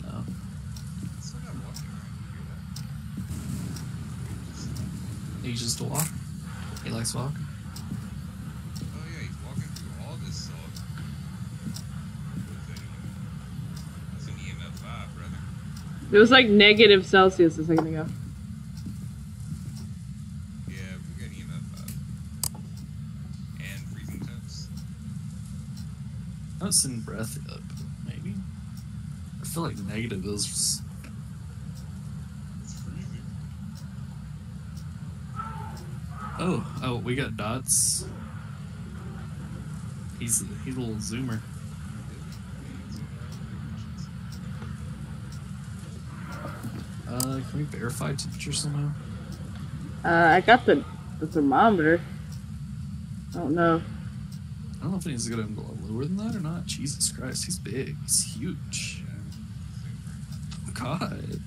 no. I saw that walking around. You hear that? He's just walk. He likes walking. Oh yeah, he's walking through all this salt. What is that even? That's an EMF 5, brother. It was like negative Celsius a second ago. Yeah, we got EMF 5. And freezing temps. I haven't seen breath yet, but maybe. I feel like negative is. Oh, oh, we got dots. He's he's a little zoomer. Uh, can we verify temperature somehow? Uh, I got the, the thermometer. I don't know. I don't know if it needs to go down lower than that or not. Jesus Christ, he's big. He's huge. God.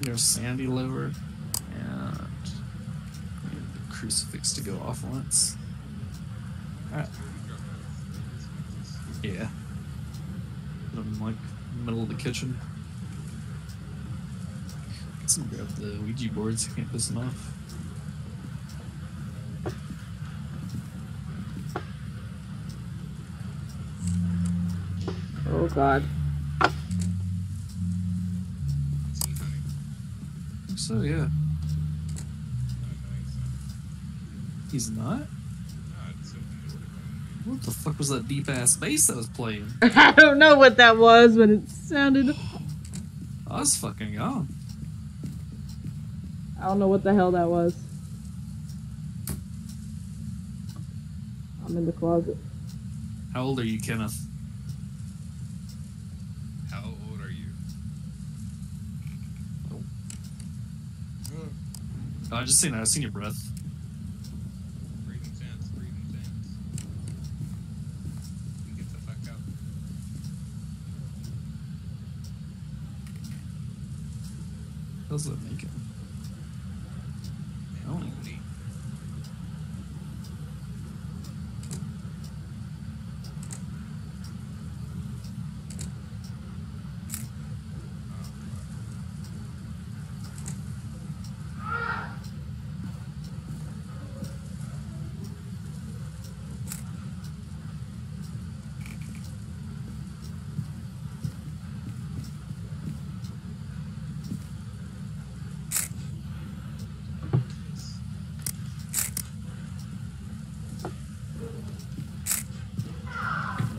There's Sandy lower, and the crucifix to go off once. Alright. Yeah. 'em, like middle of the kitchen. Some grab the Ouija boards. You can't piss them off. Oh god. Is he hunting? So yeah, he's not. he's not. No, I just opened the door to him. What the fuck was that deep ass bass I was playing? [LAUGHS] I don't know what that was, but it sounded. I was fucking gone. I don't know what the hell that was. I'm in the closet. How old are you, Kenneth? How old are you? Oh. Oh, I just seen I seen your breath. freezing temps, freezing temps. Get the fuck out. How's that make him? Man, Oh. holy.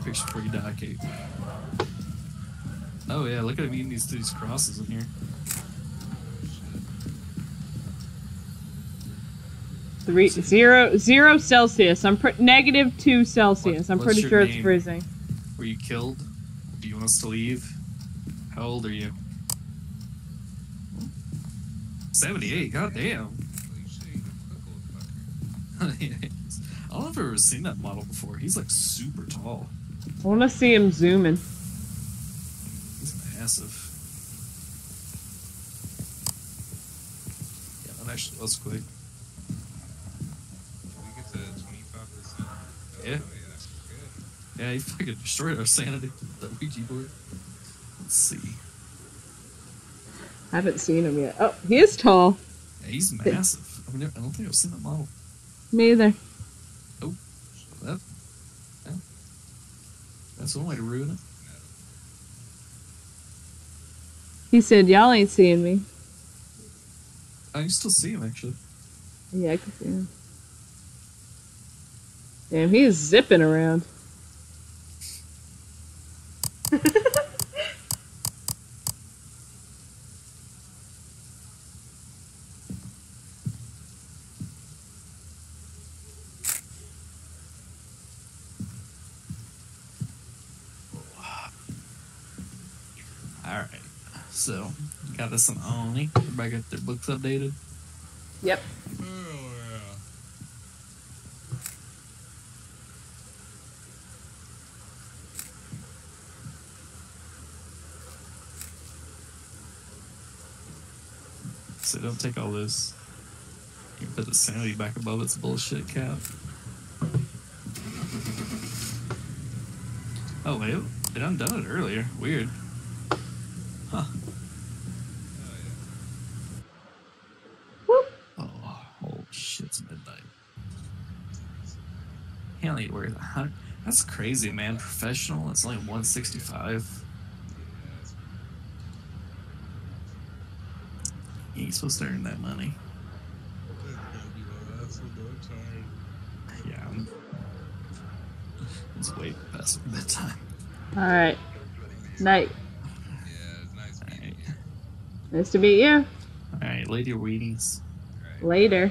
Picture before you die, Kate. Yeah, look at these these crosses in here. Three zero zero Celsius. I'm negative two Celsius. I'm pretty sure it's name? freezing. Were you killed? Do you want us to leave? How old are you? 78, goddamn. [LAUGHS] Holy shit, he's a quick old fucker. I don't know if I've ever seen that model before. He's like super tall. I want to see him zooming. He's massive. Yeah, that actually was quick. We get to 25%. Oh, Yeah. yeah, that's good. Yeah, he fucking destroyed our sanity. The Ouija board. Let's see. I haven't seen him yet. Oh, he is tall. Yeah, he's massive. I've never, I don't think I've seen that model. Me either. Oh, That, yeah. That's one way to ruin it. He said, "Y'all ain't seeing me." Oh, I can still see him actually. Yeah, I can see him. Damn, he is zipping around. Alright. So, got this on Oni. Everybody got their books updated. Yep. Oh, yeah. So don't take all this. You put the sanity back above its bullshit cap. Oh wait, it undone it earlier. Weird. Huh. Oh, Whoop. Oh, holy shit, it's midnight. He only wears a hundred. That's crazy, man. Professional, it's only 165. yeah. You ain't supposed to earn that money. that's gonna be my last one, though. I'm tired. Yeah. I'm- It's way past bedtime. All right. Night. Yeah, it's nice meeting Alright. you. Nice to meet you. Alright, lady Weenies. Alright. Later.